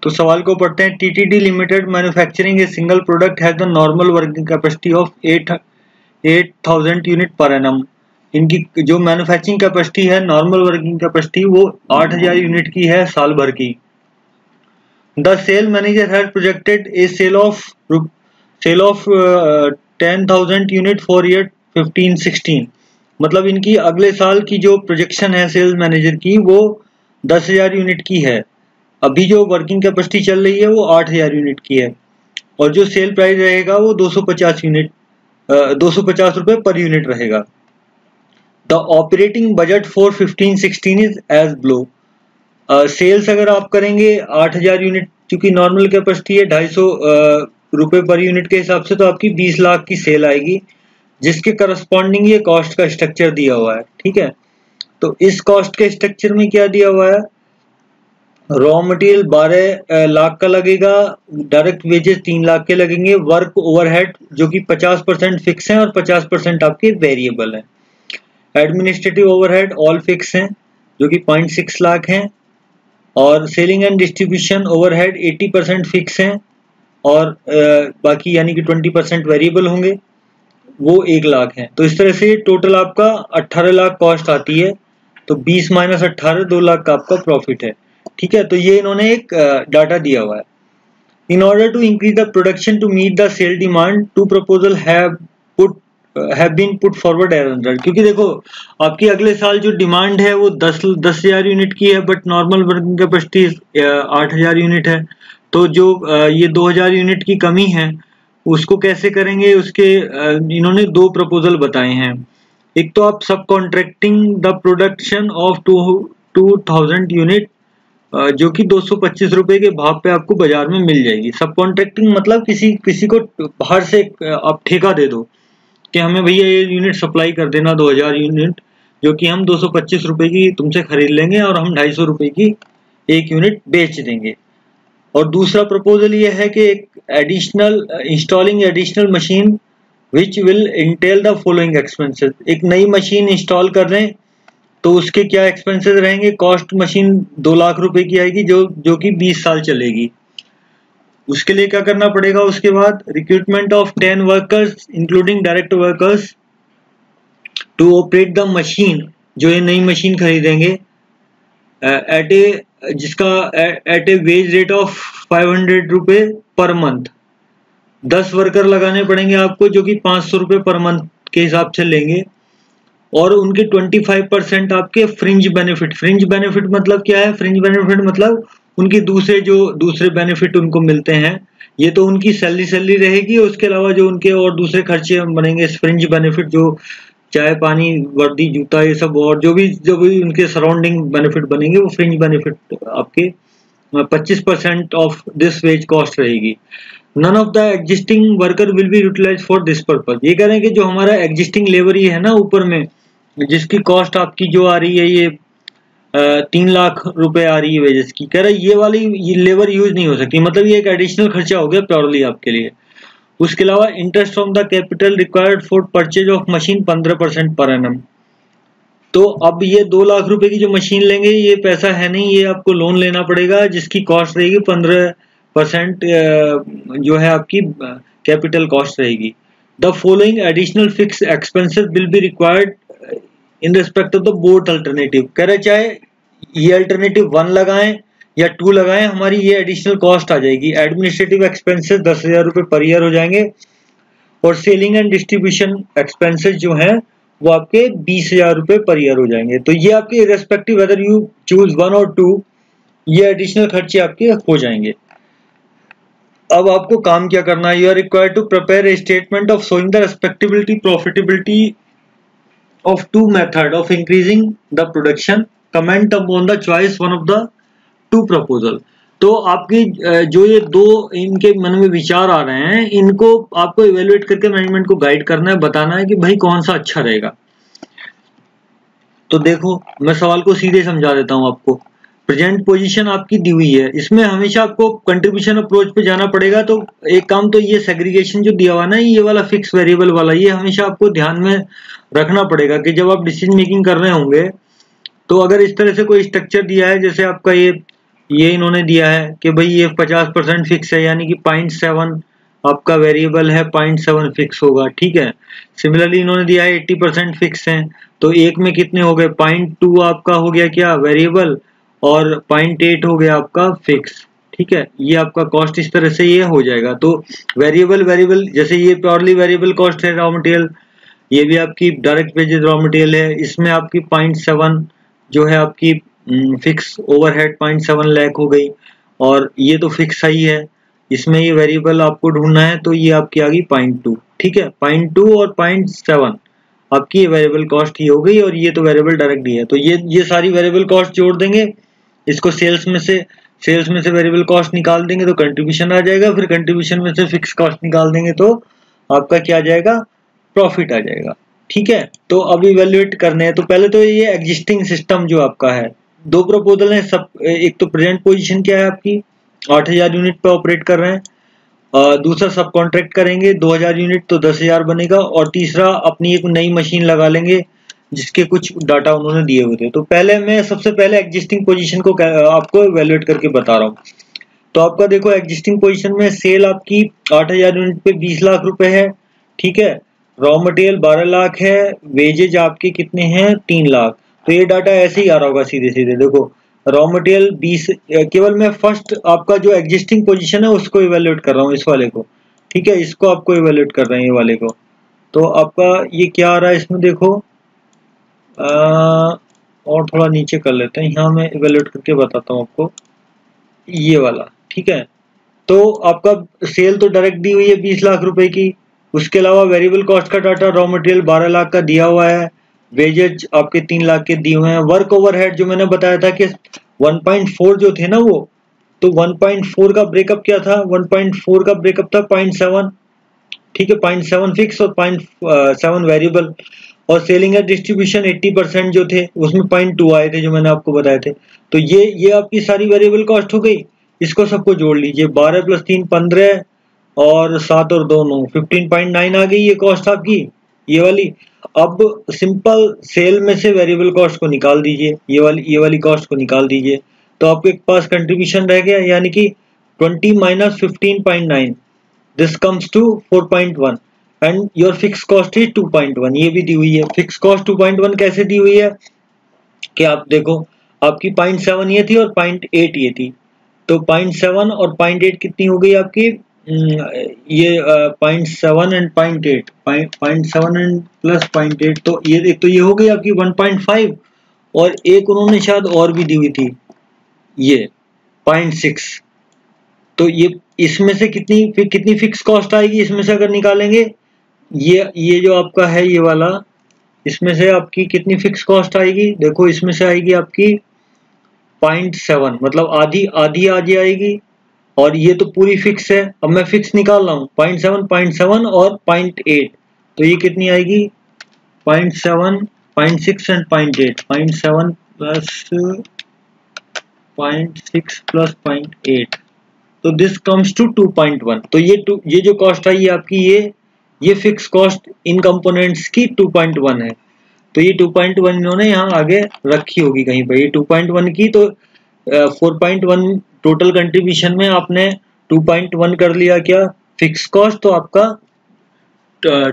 तो सवाल को पढ़ते हैं TTD limited manufacturing a single product has the normal working capacity of eight eight thousand unit per annum इनकी जो मैन्युफैक्चरिंग कैपेसिटी है नॉर्मल वर्किंग कैपेसिटी वो आठ हज़ार यूनिट की है साल भर की। The sale manager had projected a sale of sale of uh, 10,000 unit for year 15-16 मतलब इनकी अगले साल की जो प्रोजेक्शन है सेल्स मैनेजर की वो दस हज़ार यूनिट की है। अभी जो वर्किंग कैपेसिटी चल रही है वो आठ हज़ार यूनिट की है। और जो सेल प्राइस रहेगा वो 250 यूनिट दो सौ पचास रुपए पर यूनिट रहेगा। The operating budget for 15-16 is as below sales अगर आप करेंगे 8000 यूनिट क्योंकि नॉर्मल कैपेसिटी है ढाई सौ रुपये पर यूनिट के हिसाब से तो आपकी 20 लाख की सेल आएगी, जिसके करस्पॉन्डिंग ये कॉस्ट का स्ट्रक्चर दिया हुआ है, ठीक है? तो इस कॉस्ट के स्ट्रक्चर में क्या दिया हुआ है? रॉ मटेरियल बारह लाख का लगेगा डायरेक्ट वेजेस तीन लाख के लगेंगे वर्क ओवरहेड जो कि 50 परसेंट फिक्स हैं और 50 परसेंट आपके वेरिएबल हैं। एडमिनिस्ट्रेटिव ओवरहेड ऑल फिक्स हैं, जो कि 0.6 लाख हैं। और selling and distribution overhead 80 percent fix हैं और बाकी यानी कि 20 परसेंट वेरिएबल होंगे, वो एक लाख हैं। तो इस तरह से टोटल आपका 18 लाख कॉस्ट आती है तो 20 माइनस अट्ठारह, दो लाख का आपका प्रॉफिट है। ठीक है तो ये इन्होंने एक डाटा दिया हुआ है। In order to increase the production to meet the sale demand to proposal क्योंकि देखो, आपकी अगले साल जो डिमांड है, वो दस दस हज़ार यूनिट की है बट नॉर्मल वर्किंग कैपेसिटी आठ हज़ार यूनिट है। तो जो ये दो हज़ार यूनिट की कमी है, उसको कैसे करेंगे, उसके इन्होंने दो प्रपोजल बताए हैं। एक तो आप subcontracting the production of two two thousand unit जो कि दो सौ के भाव पे आपको बाज़ार में मिल जाएगी। सब कॉन्ट्रैक्टिंग मतलब किसी किसी को बाहर से आप ठेका दे दो कि हमें भैया ये यूनिट सप्लाई कर देना 2000 यूनिट जो कि हम दो सौ की तुमसे खरीद लेंगे और हम ढाई सौ की एक यूनिट बेच देंगे। और दूसरा प्रपोजल ये है कि एक additional installing additional machine which will entail the following expenses एक नई मशीन इंस्टॉल कर रहे हैं तो उसके क्या एक्सपेंसेस रहेंगे? कॉस्ट मशीन दो लाख रुपए की आएगी, जो जो कि 20 साल चलेगी। उसके लिए क्या करना पड़ेगा उसके बाद? Recruitment of ten workers including direct workers to operate the machine जो ये नई मशीन खरीदेंगे। एट ए जिसका at a wage rate of five hundred रुपए पर मंथ दस वर्कर लगाने पड़ेंगे आपको, जो कि पाँच सौ रुपये पर मंथ के हिसाब से लेंगे। और उनके 25 परसेंट आपके फ्रिंज बेनिफिट फ्रिंज बेनिफिट मतलब क्या है? फ्रिंज बेनिफिट मतलब उनके दूसरे जो, दूसरे बेनिफिट उनको मिलते हैं, ये तो उनकी सैलरी सैलरी रहेगी, उसके अलावा जो उनके और दूसरे खर्चे बनेंगे फ्रिंज बेनिफिट जो चाय, पानी, वर्दी, जूता, ये सब और जो भी जो भी उनके सराउंडिंग बेनिफिट बनेंगे, वो फ्रिंज बेनिफिट आपके 25 percent of this wage cost रहेगी। None of the existing worker will be utilize for this purpose ये कह रहे हैं कि जो हमारा एग्जिस्टिंग लेबर ये है ना, ऊपर में जिसकी कॉस्ट आपकी जो आ रही है ये तीन लाख रुपए आ रही है वेजेस की। कह रहा है, ये वाली ये लेबर यूज़ नहीं हो सकती। मतलब ये एक एडिशनल खर्चा हो गया प्योरली आपके लिए। उसके अलावा interest on the capital required for purchase of machine पंद्रह परसेंट पर एन तो अब ये दो लाख रुपए की जो मशीन लेंगे, ये पैसा है नहीं, ये आपको लोन लेना पड़ेगा, जिसकी कॉस्ट रहेगी पंद्रह परसेंट जो है आपकी कैपिटल कॉस्ट रहेगी। The following additional fix expenses will be required in respect of the both alternative कह रहे चाहे, ये अल्टरनेटिव वन लगाएँ या टू लगाएँ, हमारी ये एडिशनल कॉस्ट आ जाएगी। एडमिनिस्ट्रेटिव एक्सपेंसेस दस हज़ार रुपए पर ईयर हो जाएँगे। और सेलिंग एंड डिस्ट्रीब्यूशन एक्सपेंसेस जो हैं, वो आपके बीस हज़ार रुपए पर ईयर हो जाएँगे। तो ये आपके respective whether you choose one और टू ये एडिशनल खर्चे आपके हो जाएँगे। अब आपको काम क्या करना है? You are require to prepare a statement of showing the respectability profitability of two method of increasing the production. Comment upon the choice, one of the two proposal. तो आपकी जो ये दो इनके मन में विचार आ रहे हैं, इनको आपको इवेल्युएट करके मैनेजमेंट को गाइड करना है, बताना है कि भाई कौन सा अच्छा रहेगा। तो देखो, मैं सवाल को सीधे समझा देता हूँ आपको। प्रेजेंट पोजीशन आपकी दी हुई है। इसमें हमेशा आपको कंट्रीब्यूशन अप्रोच पे जाना पड़ेगा तो एक काम तो ये सेग्रीगेशन जो दिया हुआ ना, ये वाला फिक्स वेरिएबल वाला, ये हमेशा आपको ध्यान में रखना पड़ेगा कि जब आप डिसीज़न मेकिंग कर रहे होंगे तो अगर इस तरह से कोई स्ट्रक्चर दिया है, जैसे आपका ये ये इन्होंने दिया है कि भाई ये 50 परसेंट फिक्स है, यानी कि पॉइंट सेवन आपका वेरिएबल है पॉइंट सेवन फिक्स होगा, ठीक है? सिमिलरली इन्होंने दिया है 80 परसेंट फिक्स है तो एक में कितने हो गए? पॉइंट टू आपका हो गया क्या? वेरिएबल और पॉइंट एट हो गया आपका फिक्स ठीक है? ये आपका कॉस्ट इस तरह से ये हो जाएगा। तो वेरिएबल वेरिएबल जैसे ये प्योरली वेरिएबल कॉस्ट है रॉ मटेरियल ये भी आपकी डायरेक्ट वेजेज रॉ मटेरियल है। इसमें आपकी पॉइंट सेवन जो है आपकी fix overhead point seven lakh हो गई। और ये तो फिक्स ही है इसमें ये वेरिएबल आपको ढूंढना है तो ये आपकी आ गई पॉइंट टू ठीक है? पॉइंट टू और पॉइंट सेवन आपकी वेरिएबल कॉस्ट ये हो गई और ये तो वेरिएबल डायरेक्ट ही है। तो ये ये सारी वेरिएबल कॉस्ट जोड़ देंगे इसको सेल्स में से सेल्स में से वेरिएबल कॉस्ट निकाल देंगे तो कंट्रीब्यूशन आ जाएगा, फिर कंट्रीब्यूशन में से फिक्स कॉस्ट निकाल देंगे तो आपका क्या आ जाएगा? प्रॉफिट आ जाएगा। ठीक है? तो अब इवेल्युएट करने हैं। तो पहले तो ये एग्जिस्टिंग सिस्टम जो आपका है, दो प्रपोजल है सब, एक तो प्रेजेंट पोजीशन क्या है आपकी? 8000 यूनिट पे ऑपरेट कर रहे हैं। दूसरा सब कॉन्ट्रैक्ट करेंगे 2000 यूनिट तो 10000 बनेगा और तीसरा अपनी एक नई मशीन लगा लेंगे। जिसके कुछ डाटा उन्होंने दिए हुए थे। तो पहले मैं सबसे पहले एग्जिस्टिंग पोजीशन को आपको वैल्यूएट करके बता रहा हूँ। तो आपका देखो एग्जिस्टिंग पोजीशन में सेल आपकी 8000 यूनिट पे 20 लाख रुपए है, ठीक है? रॉ मटेरियल 12 लाख है वेजेज आपके कितने हैं? तीन लाख। तो ये डाटा ऐसे ही आ रहा होगा सीधे सीधे देखो रॉ मटेरियल बीस, केवल मैं फ़र्स्ट आपका जो एग्जिस्टिंग पोजीशन है, उसको इवेल्युएट कर रहा हूँ इस वाले को। ठीक है? इसको आपको इवेल्युएट कर रहे हैं ये वाले को। तो आपका ये क्या आ रहा है इसमें देखो? और थोड़ा नीचे कर लेते हैं। यहाँ मैं इवेल्युएट करके बताता हूँ आपको। ये वाला, ठीक है? तो आपका सेल तो डायरेक्ट दी हुई है बीस लाख रुपए की। उसके अलावा वेरिएबल कॉस्ट का डाटा रॉ मटेरियल बारह लाख का दिया हुआ है। वेजेज आपके तीन लाख के दिए हुए हैं। वर्क ओवरहेड जो मैंने बताया था कि 1.4 जो थे ना वो तो 1.4 का ब्रेकअप क्या था? 1.4 का ब्रेकअप था 0.7 ठीक है? 0.7 फिक्स और 0.7 वेरिएबल और सेलिंग एंड डिस्ट्रीब्यूशन 80 परसेंट जो थे, उसमें 0.2 आए थे जो मैंने आपको बताए थे। तो ये ये आपकी सारी वेरिएबल कॉस्ट हो गई। इसको सबको जोड़ लीजिए। 12 प्लस तीन पंद्रह और सात और दो नौ। फिफ्टीन पॉइंट नाइन आ गई ये कॉस्ट आपकी, ये वाली। अब सिंपल सेल में से वेरिएबल कॉस्ट को निकाल दीजिए। ये वाली ये वाली कॉस्ट को निकाल दीजिए। तो आपके पास कंट्रीब्यूशन रह गया, यानी कि 20 minus fifteen point nine this comes to 4.1 and your fix cost is 2.1 ये भी दी हुई है। फिक्स कॉस्ट 2.1 कैसे दी हुई है? कि आप देखो, आपकी पॉइंट सेवन ये थी और पॉइंट एट ये थी। तो पॉइंट सेवन और पॉइंट एट कितनी हो गई आपकी? ये point seven and point eight point seven and plus point eight तो ये एक तो ये हो गई आपकी वन पॉइंट फाइव और एक उन्होंने शायद और भी दी हुई थी। ये पॉइंट सिक्स तो ये, इसमें से कितनी कितनी फिक्स कॉस्ट आएगी? इसमें से अगर निकालेंगे ये ये जो आपका है, ये वाला, इसमें से आपकी कितनी फिक्स कॉस्ट आएगी? देखो, इसमें से आएगी आपकी पॉइंट सेवन मतलब आधी आधी आधी आएगी, और ये तो पूरी फिक्स है। अब मैं फिक्स निकाल रहा हूँ पॉइंट सेवन पॉइंट सेवन और पॉइंट एट तो ये कितनी आएगी? Point seven point six and point eight point seven plus point six plus point eight तो this comes to two point one तो ये टू ये जो कॉस्ट आई है आपकी, ये ये फिक्स कॉस्ट इन कंपोनेंट्स की टू पॉइंट वन है। तो ये टू पॉइंट वन इन्होंने यहाँ आगे रखी होगी कहीं पर। ये टू पॉइंट वन की तो four point one total contribution में आपने 2.1 कर लिया क्या? फिक्स कॉस्ट तो आपका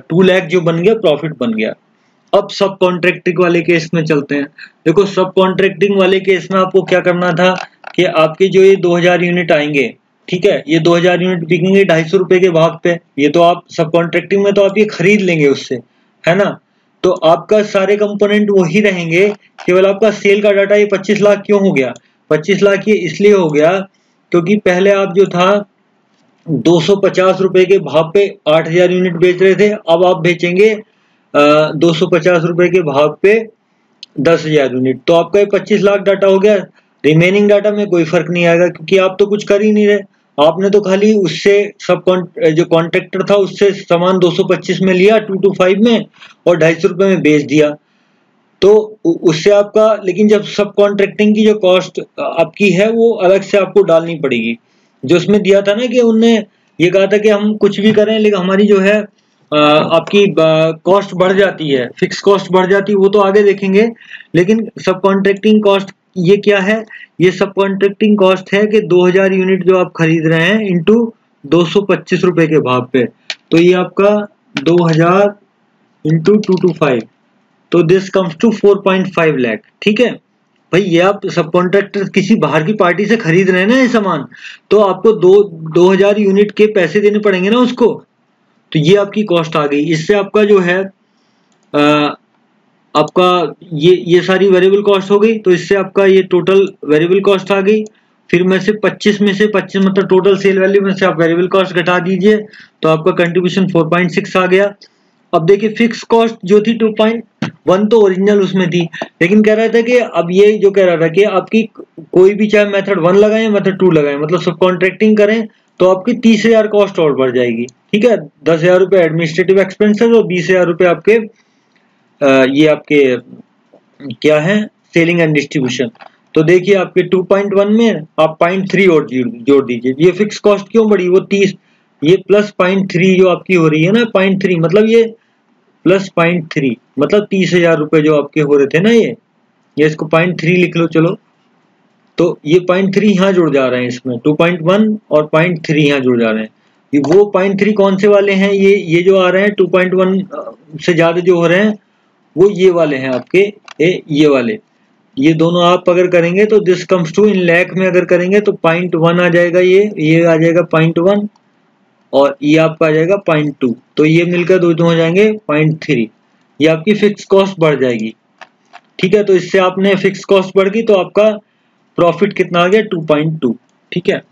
टू लैख जो बन गया प्रॉफिट बन गया। अब सब कॉन्ट्रैक्टिंग वाले केस में चलते हैं। देखो सब कॉन्ट्रैक्टिंग वाले केस में आपको क्या करना था कि आपके जो ये 2000 यूनिट आएँगे ठीक है, ये 2000 यूनिट बिकेंगे ढाई सौ रुपए के भाग पे। ये तो आप सब कॉन्ट्रैक्टिंग में तो आप ये खरीद लेंगे उससे, है ना? तो आपका सारे कंपोनेंट वही रहेंगे। केवल आपका सेल का डाटा ये 25 लाख क्यों हो गया? पच्चीस लाख ये इसलिए हो गया क्योंकि पहले आप जो था, दो सौ के भाव पे आठ हज़ार यूनिट बेच रहे थे, अब आप बेचेंगे दो सौ के भाव पे दस हज़ार यूनिट। तो आपका ये पच्चीस लाख डाटा हो गया। रिमेनिंग डाटा में कोई फ़र्क नहीं आएगा क्योंकि आप तो कुछ कर ही नहीं रहे। आपने तो खाली उससे सब जो कॉन्ट्रेक्टर था, उससे सामान 225 में लिया टू टू फाइव में, और ढाई सौ रुपये में बेच दिया। तो उससे आपका, लेकिन जब सब कॉन्ट्रैक्टिंग की जो कॉस्ट आपकी है, वो अलग से आपको डालनी पड़ेगी। जो उसमें दिया था ना कि उनने ये कहा था कि हम कुछ भी करें, लेकिन हमारी जो है आपकी कॉस्ट बढ़ जाती है फिक्स कॉस्ट बढ़ जाती है, वो तो आगे देखेंगे। लेकिन सब कॉन्ट्रैक्टिंग कॉस्ट ये क्या है? ये सब कॉन्ट्रेक्टिंग कॉस्ट है कि 2000 यूनिट जो आप खरीद रहे हैं इंटू दो रुपए के भाव पे। तो ये आपका 2000 हज़ार इंटू टू टू फाइव तो दिस कम्स टू 4.5 लाख ठीक है? भाई ये आप सब कॉन्ट्रैक्टर किसी बाहर की पार्टी से खरीद रहे हैं ना ये सामान तो आपको दो दो हज़ार यूनिट के पैसे देने पड़ेंगे ना उसको। तो ये आपकी कॉस्ट आ गई। इससे आपका जो है आ, आपका ये ये सारी वेरिएबल कॉस्ट हो गई तो इससे आपका ये टोटल वेरिएबल कॉस्ट आ गई। फिर में से 25 में से 25 मतलब टोटल सेल वैल्यू में से आप वेरिएबल कॉस्ट घटा दीजिए तो आपका कंट्रीब्यूशन 4.6 आ गया। अब देखिए फिक्स कॉस्ट जो थी 2.1 तो ओरिजिनल उसमें थी, लेकिन कह रहा था कि अब ये जो कह रहा था कि आपकी कोई भी चाहे मेथड वन लगाए मेथड टू लगाए मतलब सब कॉन्ट्रैक्टिंग करें तो आपकी तीस हज़ार कॉस्ट और बढ़ जाएगी। ठीक है? दस हज़ार रुपए एडमिनिस्ट्रेटिव एक्सपेंसेस और बीस हज़ार रुपए आपके ये आपके क्या है? सेलिंग एंड डिस्ट्रीब्यूशन तो देखिए आपके 2.1 में आप पॉइंट थ्री और जोड़ दीजिए। ये फिक्स कॉस्ट क्यों बढ़ी? वो तीस, ये प्लस पॉइंट थ्री जो आपकी हो रही है ना पॉइंट थ्री मतलब ये प्लस पॉइंट थ्री मतलब तीस हज़ार रुपए जो आपके हो रहे थे ना ये ये इसको पॉइंट थ्री लिख लो, चलो। तो ये पॉइंट थ्री यहाँ जुड़ जा रहे हैं इसमें टू पॉइंट वन और पॉइंट थ्री यहाँ जुड़ जा रहे हैं। वो पॉइंट थ्री कौन से वाले हैं? ये ये जो आ रहे हैं टू पॉइंट वन से ज़्यादा जो हो रहे हैं वो ये वाले हैं आपके ए, ये वाले। ये दोनों आप अगर करेंगे तो this comes to in lakh में अगर करेंगे तो पॉइंट वन आ जाएगा ये ये आ जाएगा पॉइंट वन और ये आपका आ जाएगा पॉइंट टू तो ये मिलकर दो दो हो जाएँगे पॉइंट थ्री ये आपकी फिक्स कॉस्ट बढ़ जाएगी। ठीक है तो इससे आपने फिक्स कॉस्ट बढ़ गई तो आपका प्रॉफिट कितना आ गया? टू पॉइंट टू ठीक है।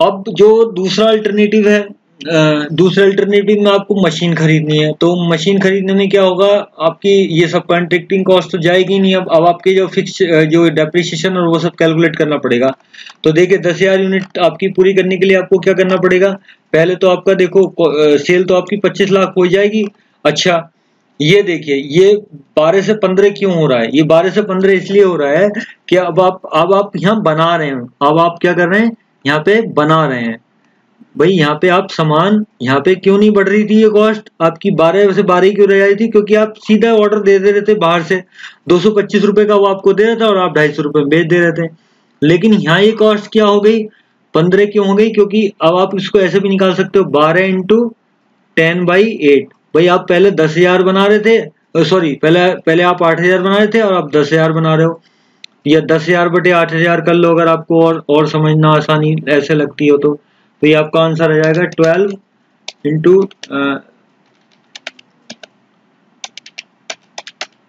अब जो दूसरा अल्टरनेटिव है दूसरे अल्टरनेटिव में आपको मशीन खरीदनी है। तो मशीन खरीदने में क्या होगा? आपकी ये सब कॉन्ट्रेक्टिंग कॉस्ट तो जाएगी नहीं। अब अब आपके जो फिक्स जो डेप्रिसिएशन और वो सब कैलकुलेट करना पड़ेगा। तो देखिए, दस हज़ार यूनिट आपकी पूरी करने के लिए आपको क्या करना पड़ेगा? पहले तो आपका देखो सेल तो आपकी पच्चीस लाख हो जाएगी। अच्छा ये देखिए, ये बारह से पंद्रह क्यों हो रहा है? ये बारह से पंद्रह इसलिए हो रहा है कि अब आप अब आप यहाँ बना रहे हो। अब आप क्या कर रहे हैं? यहाँ पे बना रहे हैं। भाई, यहाँ पे आप सामान, यहाँ पे क्यों नहीं बढ़ रही थी ये कॉस्ट आपकी बारह से बारह क्यों रह जाती? थी क्योंकि आप सीधा ऑर्डर दे दे रहे थे बाहर से। दो सौ पच्चीस रुपए का वो आपको दे रहा था और आप ढाई सौ रुपए बेच दे रहे थे। लेकिन यहाँ ये कॉस्ट क्या हो गई? पंद्रह क्यों हो गई? क्योंकि अब आप इसको ऐसे भी निकाल सकते हो, बारह इंटू टेन बाई एट भाई, आप पहले दस हज़ार बना रहे थे सॉरी पहले पहले आप आठ हज़ार बना रहे थे और आप दस हज़ार बना रहे हो। या दस हज़ार बटे आठ हज़ार कर लो अगर आपको और और समझना आसानी, ऐसे लगती हो तो। तो ये आपका आंसर आ जाएगा ट्वेल्व इंटू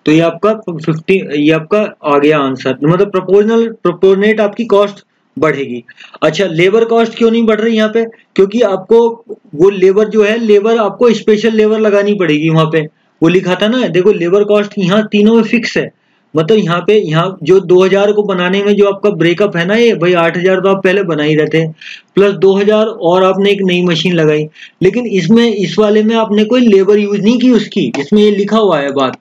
तो ये आपका फिफ्टी, ये आपका आ गया आंसर। मतलब प्रोपोर्शनल प्रोपोर्नेट आपकी कॉस्ट बढ़ेगी। अच्छा लेबर कॉस्ट क्यों नहीं बढ़ रही यहाँ पे? क्योंकि आपको वो लेबर जो है लेबर आपको स्पेशल लेबर लगानी पड़ेगी वहाँ पे। वो लिखा था ना, देखो लेबर कॉस्ट यहाँ तीनों में फिक्स है। मतलब यहाँ पे, यहाँ जो 2000 को बनाने में जो आपका ब्रेकअप है ना ये, भाई 8000 तो आप पहले बना ही रहते प्लस 2000 और आपने एक नई मशीन लगाई। लेकिन इसमें, इस वाले में आपने कोई लेबर यूज़ नहीं की उसकी। इसमें ये लिखा हुआ है बात।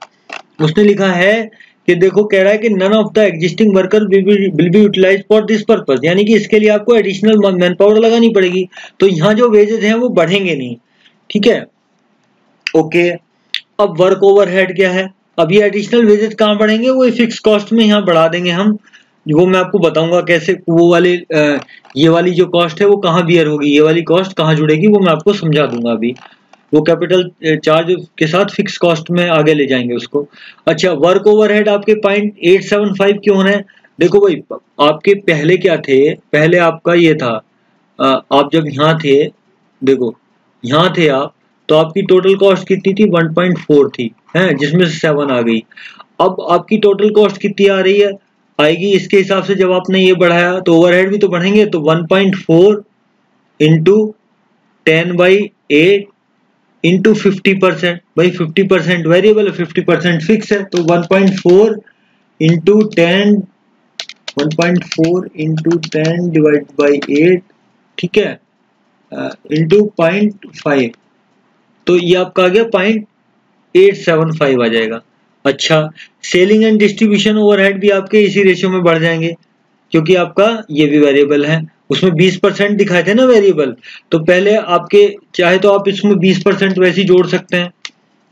उसने लिखा है कि देखो, कह रहा है कि none of the existing worker will be utilize for this purpose यानी कि इसके लिए आपको एडिशनल मैन पावर लगानी पड़ेगी। तो यहाँ जो वेजेस हैं वो बढ़ेंगे नहीं। ठीक है? ओके अब वर्क ओवर क्या है? अब ये एडिशनल वेजेस कहाँ बढ़ेंगे वो फिक्स कॉस्ट में यहाँ बढ़ा देंगे हम। वो मैं आपको बताऊँगा कैसे वो वाले ये वाली जो कॉस्ट है वो कहाँ बियर होगी, ये वाली कॉस्ट कहाँ जुड़ेगी, वो मैं आपको समझा दूँगा अभी। वो कैपिटल चार्ज के साथ फिक्स कॉस्ट में आगे ले जाएँगे उसको। अच्छा वर्क ओवरहेड आपके पॉइंट एट सेवन फाइव क्यों है? देखो भाई, आपके पहले क्या थे? पहले आपका ये था आप जब यहाँ थे, देखो, यहाँ थे आप तो आपकी टोटल कॉस्ट कितनी थी? 1.4 थी, है? जिसमें से सेवन आ गई। अब आपकी टोटल कॉस्ट कितनी आ रही है? आएगी। इसके हिसाब से जब आपने ये बढ़ाया तो ओवरहेड भी तो बढ़ेंगे तो 1.4 point four into ten by eight into fifty percent भाई फिफ्टी परसेंट वेरिएबल है फिफ्टी परसेंट फिक्स है तो 1.4 point four into ten one point four into ten divide by eight ठीक है? इंटू पॉइंट फाइव तो ये आपका आ गया पॉइंट एट सेवन फाइव आ जाएगा। अच्छा सेलिंग एंड डिस्ट्रीब्यूशन ओवरहेड भी आपके इसी रेशियो में बढ़ जाएँगे, क्योंकि आपका ये भी वेरिएबल है। उसमें 20 परसेंट दिखाए थे ना वेरिएबल तो पहले आपके, चाहे तो आप इसमें 20 परसेंट वैसे ही जोड़ सकते हैं।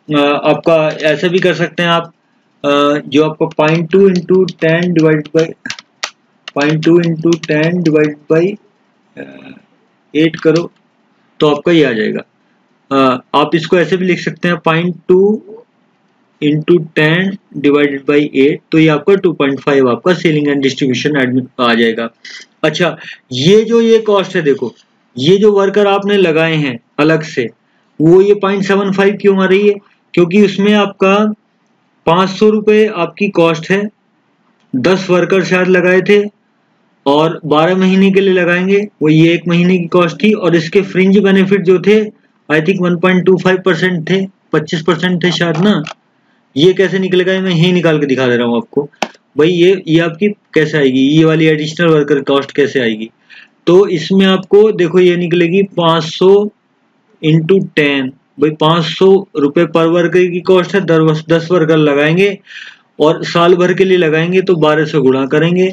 आपका ऐसा भी कर सकते हैं आप। जो आपका point two into ten divide by point two into ten divide by eight करो तो आपका ये आ जाएगा। आप इसको ऐसे भी लिख सकते हैं point two into ten divided by eight तो ये आपका टू पॉइंट फाइव आपका सेलिंग एंड डिस्ट्रीब्यूशन एडमिट आ जाएगा। अच्छा ये जो ये कॉस्ट है देखो, ये जो वर्कर आपने लगाए हैं अलग से, वो ये पॉइंट सेवन फाइव क्यों आ रही है? क्योंकि उसमें आपका पाँच सौ रुपये आपकी कॉस्ट है। दस वर्कर शायद लगाए थे और बारह महीने के लिए लगाएँगे, वो ये एक महीने की कॉस्ट थी और इसके फ्रिंज बेनिफिट जो थे I think one point two five percent थे, पच्चीस परसेंट थे शायद ना। ये कैसे निकलेगा मैं यही निकाल के दिखा दे रहा हूँ आपको। भाई ये ये आपकी कैसे आएगी? ये वाली एडिशनल वर्कर कॉस्ट कैसे आएगी? तो इसमें आपको देखो ये निकलेगी 500 सौ इंटू टेन भाई पाँच सौ पर वर्कर की कॉस्ट है दस दस वर्कर लगाएँगे और साल भर के लिए लगाएँगे तो बारह सौ गुणा करेंगे,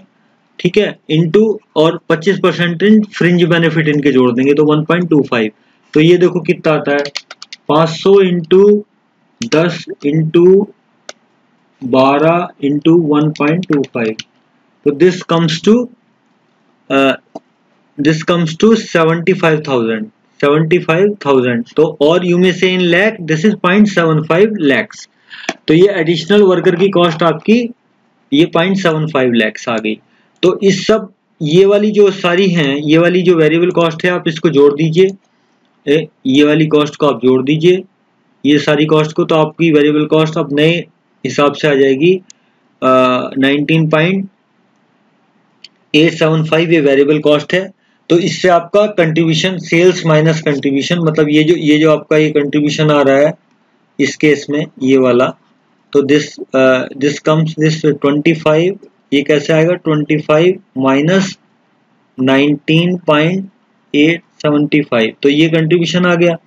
ठीक है? इंटू और 25 परसेंट इन फ्रिंज बेनिफिट इनके जोड़ देंगे तो 1.25 तो ये देखो कितना आता है। 500 सौ इंटू दस इंटू बारह into one point two five तो this comes to this comes to seventy five thousand seventy five thousand तो और यू में से in lakh this is point seven five lakhs तो ये एडिशनल वर्कर की कॉस्ट आपकी, ये पॉइंट सेवन फाइव लैक्स आ गई। तो इस सब, ये वाली जो सारी हैं, ये वाली जो वेरिएबल कॉस्ट है, आप इसको जोड़ दीजिए। ये वाली कॉस्ट को आप जोड़ दीजिए। ये सारी कॉस्ट को तो आपकी वेरिएबल कॉस्ट अब नए हिसाब से आ जाएगी। Nineteen point eight seven five ये वेरिएबल कॉस्ट है। तो इससे आपका कंट्रीब्यूशन सेल्स माइनस कंट्रीब्यूशन मतलब ये जो ये जो आपका ये कंट्रीब्यूशन आ रहा है, इस केस में ये वाला तो this this comes this twenty five ये कैसे आएगा? Twenty five minus nineteen point eight seventy five. तो ये कंट्रीब्यूशन आ गया।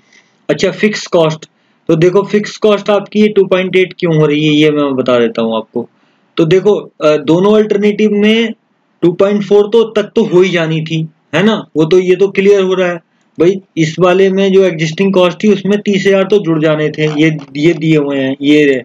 अच्छा फिक्स कॉस्ट तो देखो फिक्स कॉस्ट आपकी ये 2.8 क्यों हो रही है, ये मैं बता देता हूँ आपको। तो देखो दोनों अल्टरनेटिव में 2.4 तो तक तो हो ही जानी थी, है ना? वो तो ये तो क्लियर हो रहा है। भाई, इस वाले में जो एग्जिस्टिंग कॉस्ट थी, उसमें तीस हज़ार तो जुड़ जाने थे। ये ये दिए हुए हैं, ये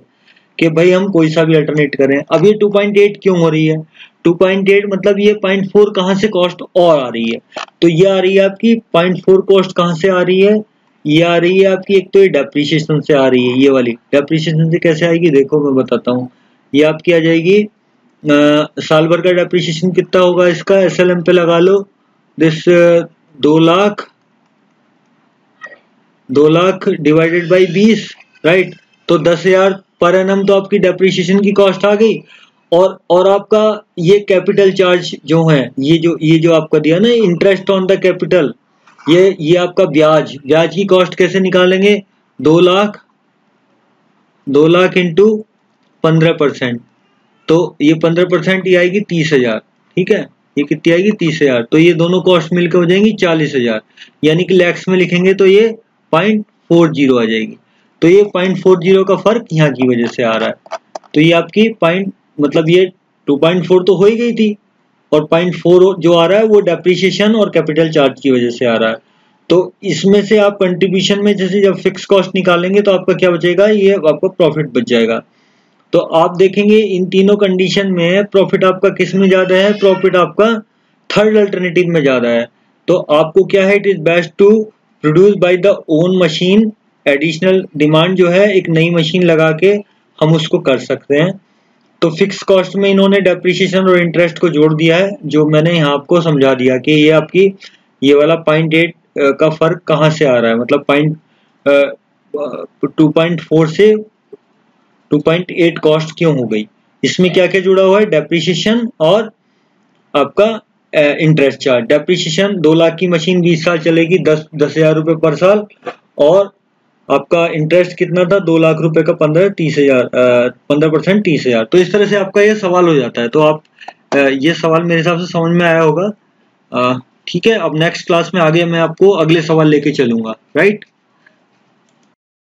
कि भाई हम कोई सा भी अल्टरनेट करें। अब ये 2.8 क्यों हो रही है? 2.8 मतलब ये 0.4 कहाँ से कॉस्ट और आ रही है? तो ये आ रही है आपकी 0.4 कॉस्ट कहाँ से आ रही है? ये आ रही है आपकी एक तो ये डेप्रीशिएशन से आ रही है ये वाली। डेप्रीशिएशन से कैसे आएगी? देखो मैं बताता हूँ। ये आपकी आ जाएगी आ, साल भर का डेप्रीशिएशन कितना होगा इसका? एस एल एम पे लगा लो। दिस दो लाख दो लाख डिवाइडेड बाई बीस राइट तो दस हज़ार पर एनम तो आपकी डेप्रीशिएशन की कॉस्ट आ गई। और और आपका ये कैपिटल चार्ज जो है, ये जो ये जो आपका दिया ना इंटरेस्ट ऑन द कैपिटल ये ये आपका ब्याज ब्याज की कॉस्ट कैसे निकालेंगे? दो लाख दो लाख इंटू पंद्रह परसेंट तो ये पंद्रह परसेंट ही आएगी तीस हज़ार, ठीक है? ये कितनी आएगी? तीस हज़ार तो ये दोनों कॉस्ट मिलकर हो जाएँगी चालीस हज़ार, यानी कि लैक्स में लिखेंगे तो ये पॉइंट फोर ज़ीरो आ जाएगी तो ये पॉइंट फोर ज़ीरो का फ़र्क यहाँ की वजह से आ रहा है तो ये आपकी पॉइंट मतलब ये टू पॉइंट फोर तो हो ही गई थी और पॉइंट फोर जो आ रहा है वो डेप्रिशिएशन और कैपिटल चार्ज की वजह से आ रहा है। तो इसमें से आप कंट्रीब्यूशन में जैसे जब फिक्स कॉस्ट निकालेंगे तो आपका क्या बचेगा? ये आपका प्रॉफिट बच जाएगा। तो आप देखेंगे इन तीनों कंडीशन में प्रॉफिट आपका किसमें ज़्यादा है? प्रॉफिट आपका थर्ड अल्टरनेटिव में ज़्यादा है। तो आपको क्या है? It is best to produce by the own machine additional demand जो है, एक नई मशीन लगा के हम उसको कर सकते हैं। तो फिक्स कॉस्ट में इन्होंने डेप्रिसिएशन और इंटरेस्ट को जोड़ दिया है, जो मैंने यहाँ आपको समझा दिया कि ये आपकी, ये वाला पॉइंट एट का फ़र्क कहाँ से आ रहा है? मतलब पॉइंट टू पॉइंट फोर से टू पॉइंट एट कॉस्ट क्यों हो गई? इसमें क्या क्या जुड़ा हुआ है? डेप्रिसिएशन और आपका इंटरेस्ट चार्ज डेप्रिसिएशन दो लाख की मशीन बीस साल चलेगी, दस दस हज़ार रुपये पर साल और आपका इंटरेस्ट कितना था? दो लाख रुपए का पंद्रह, तीस हज़ार पंद्रह परसेंट तीस हज़ार। तो इस तरह से आपका ये सवाल हो जाता है। तो आप ये सवाल मेरे हिसाब से समझ में आया होगा। ठीक है, अब नेक्स्ट क्लास में आगे मैं आपको अगले सवाल लेके चलूँगा। राइट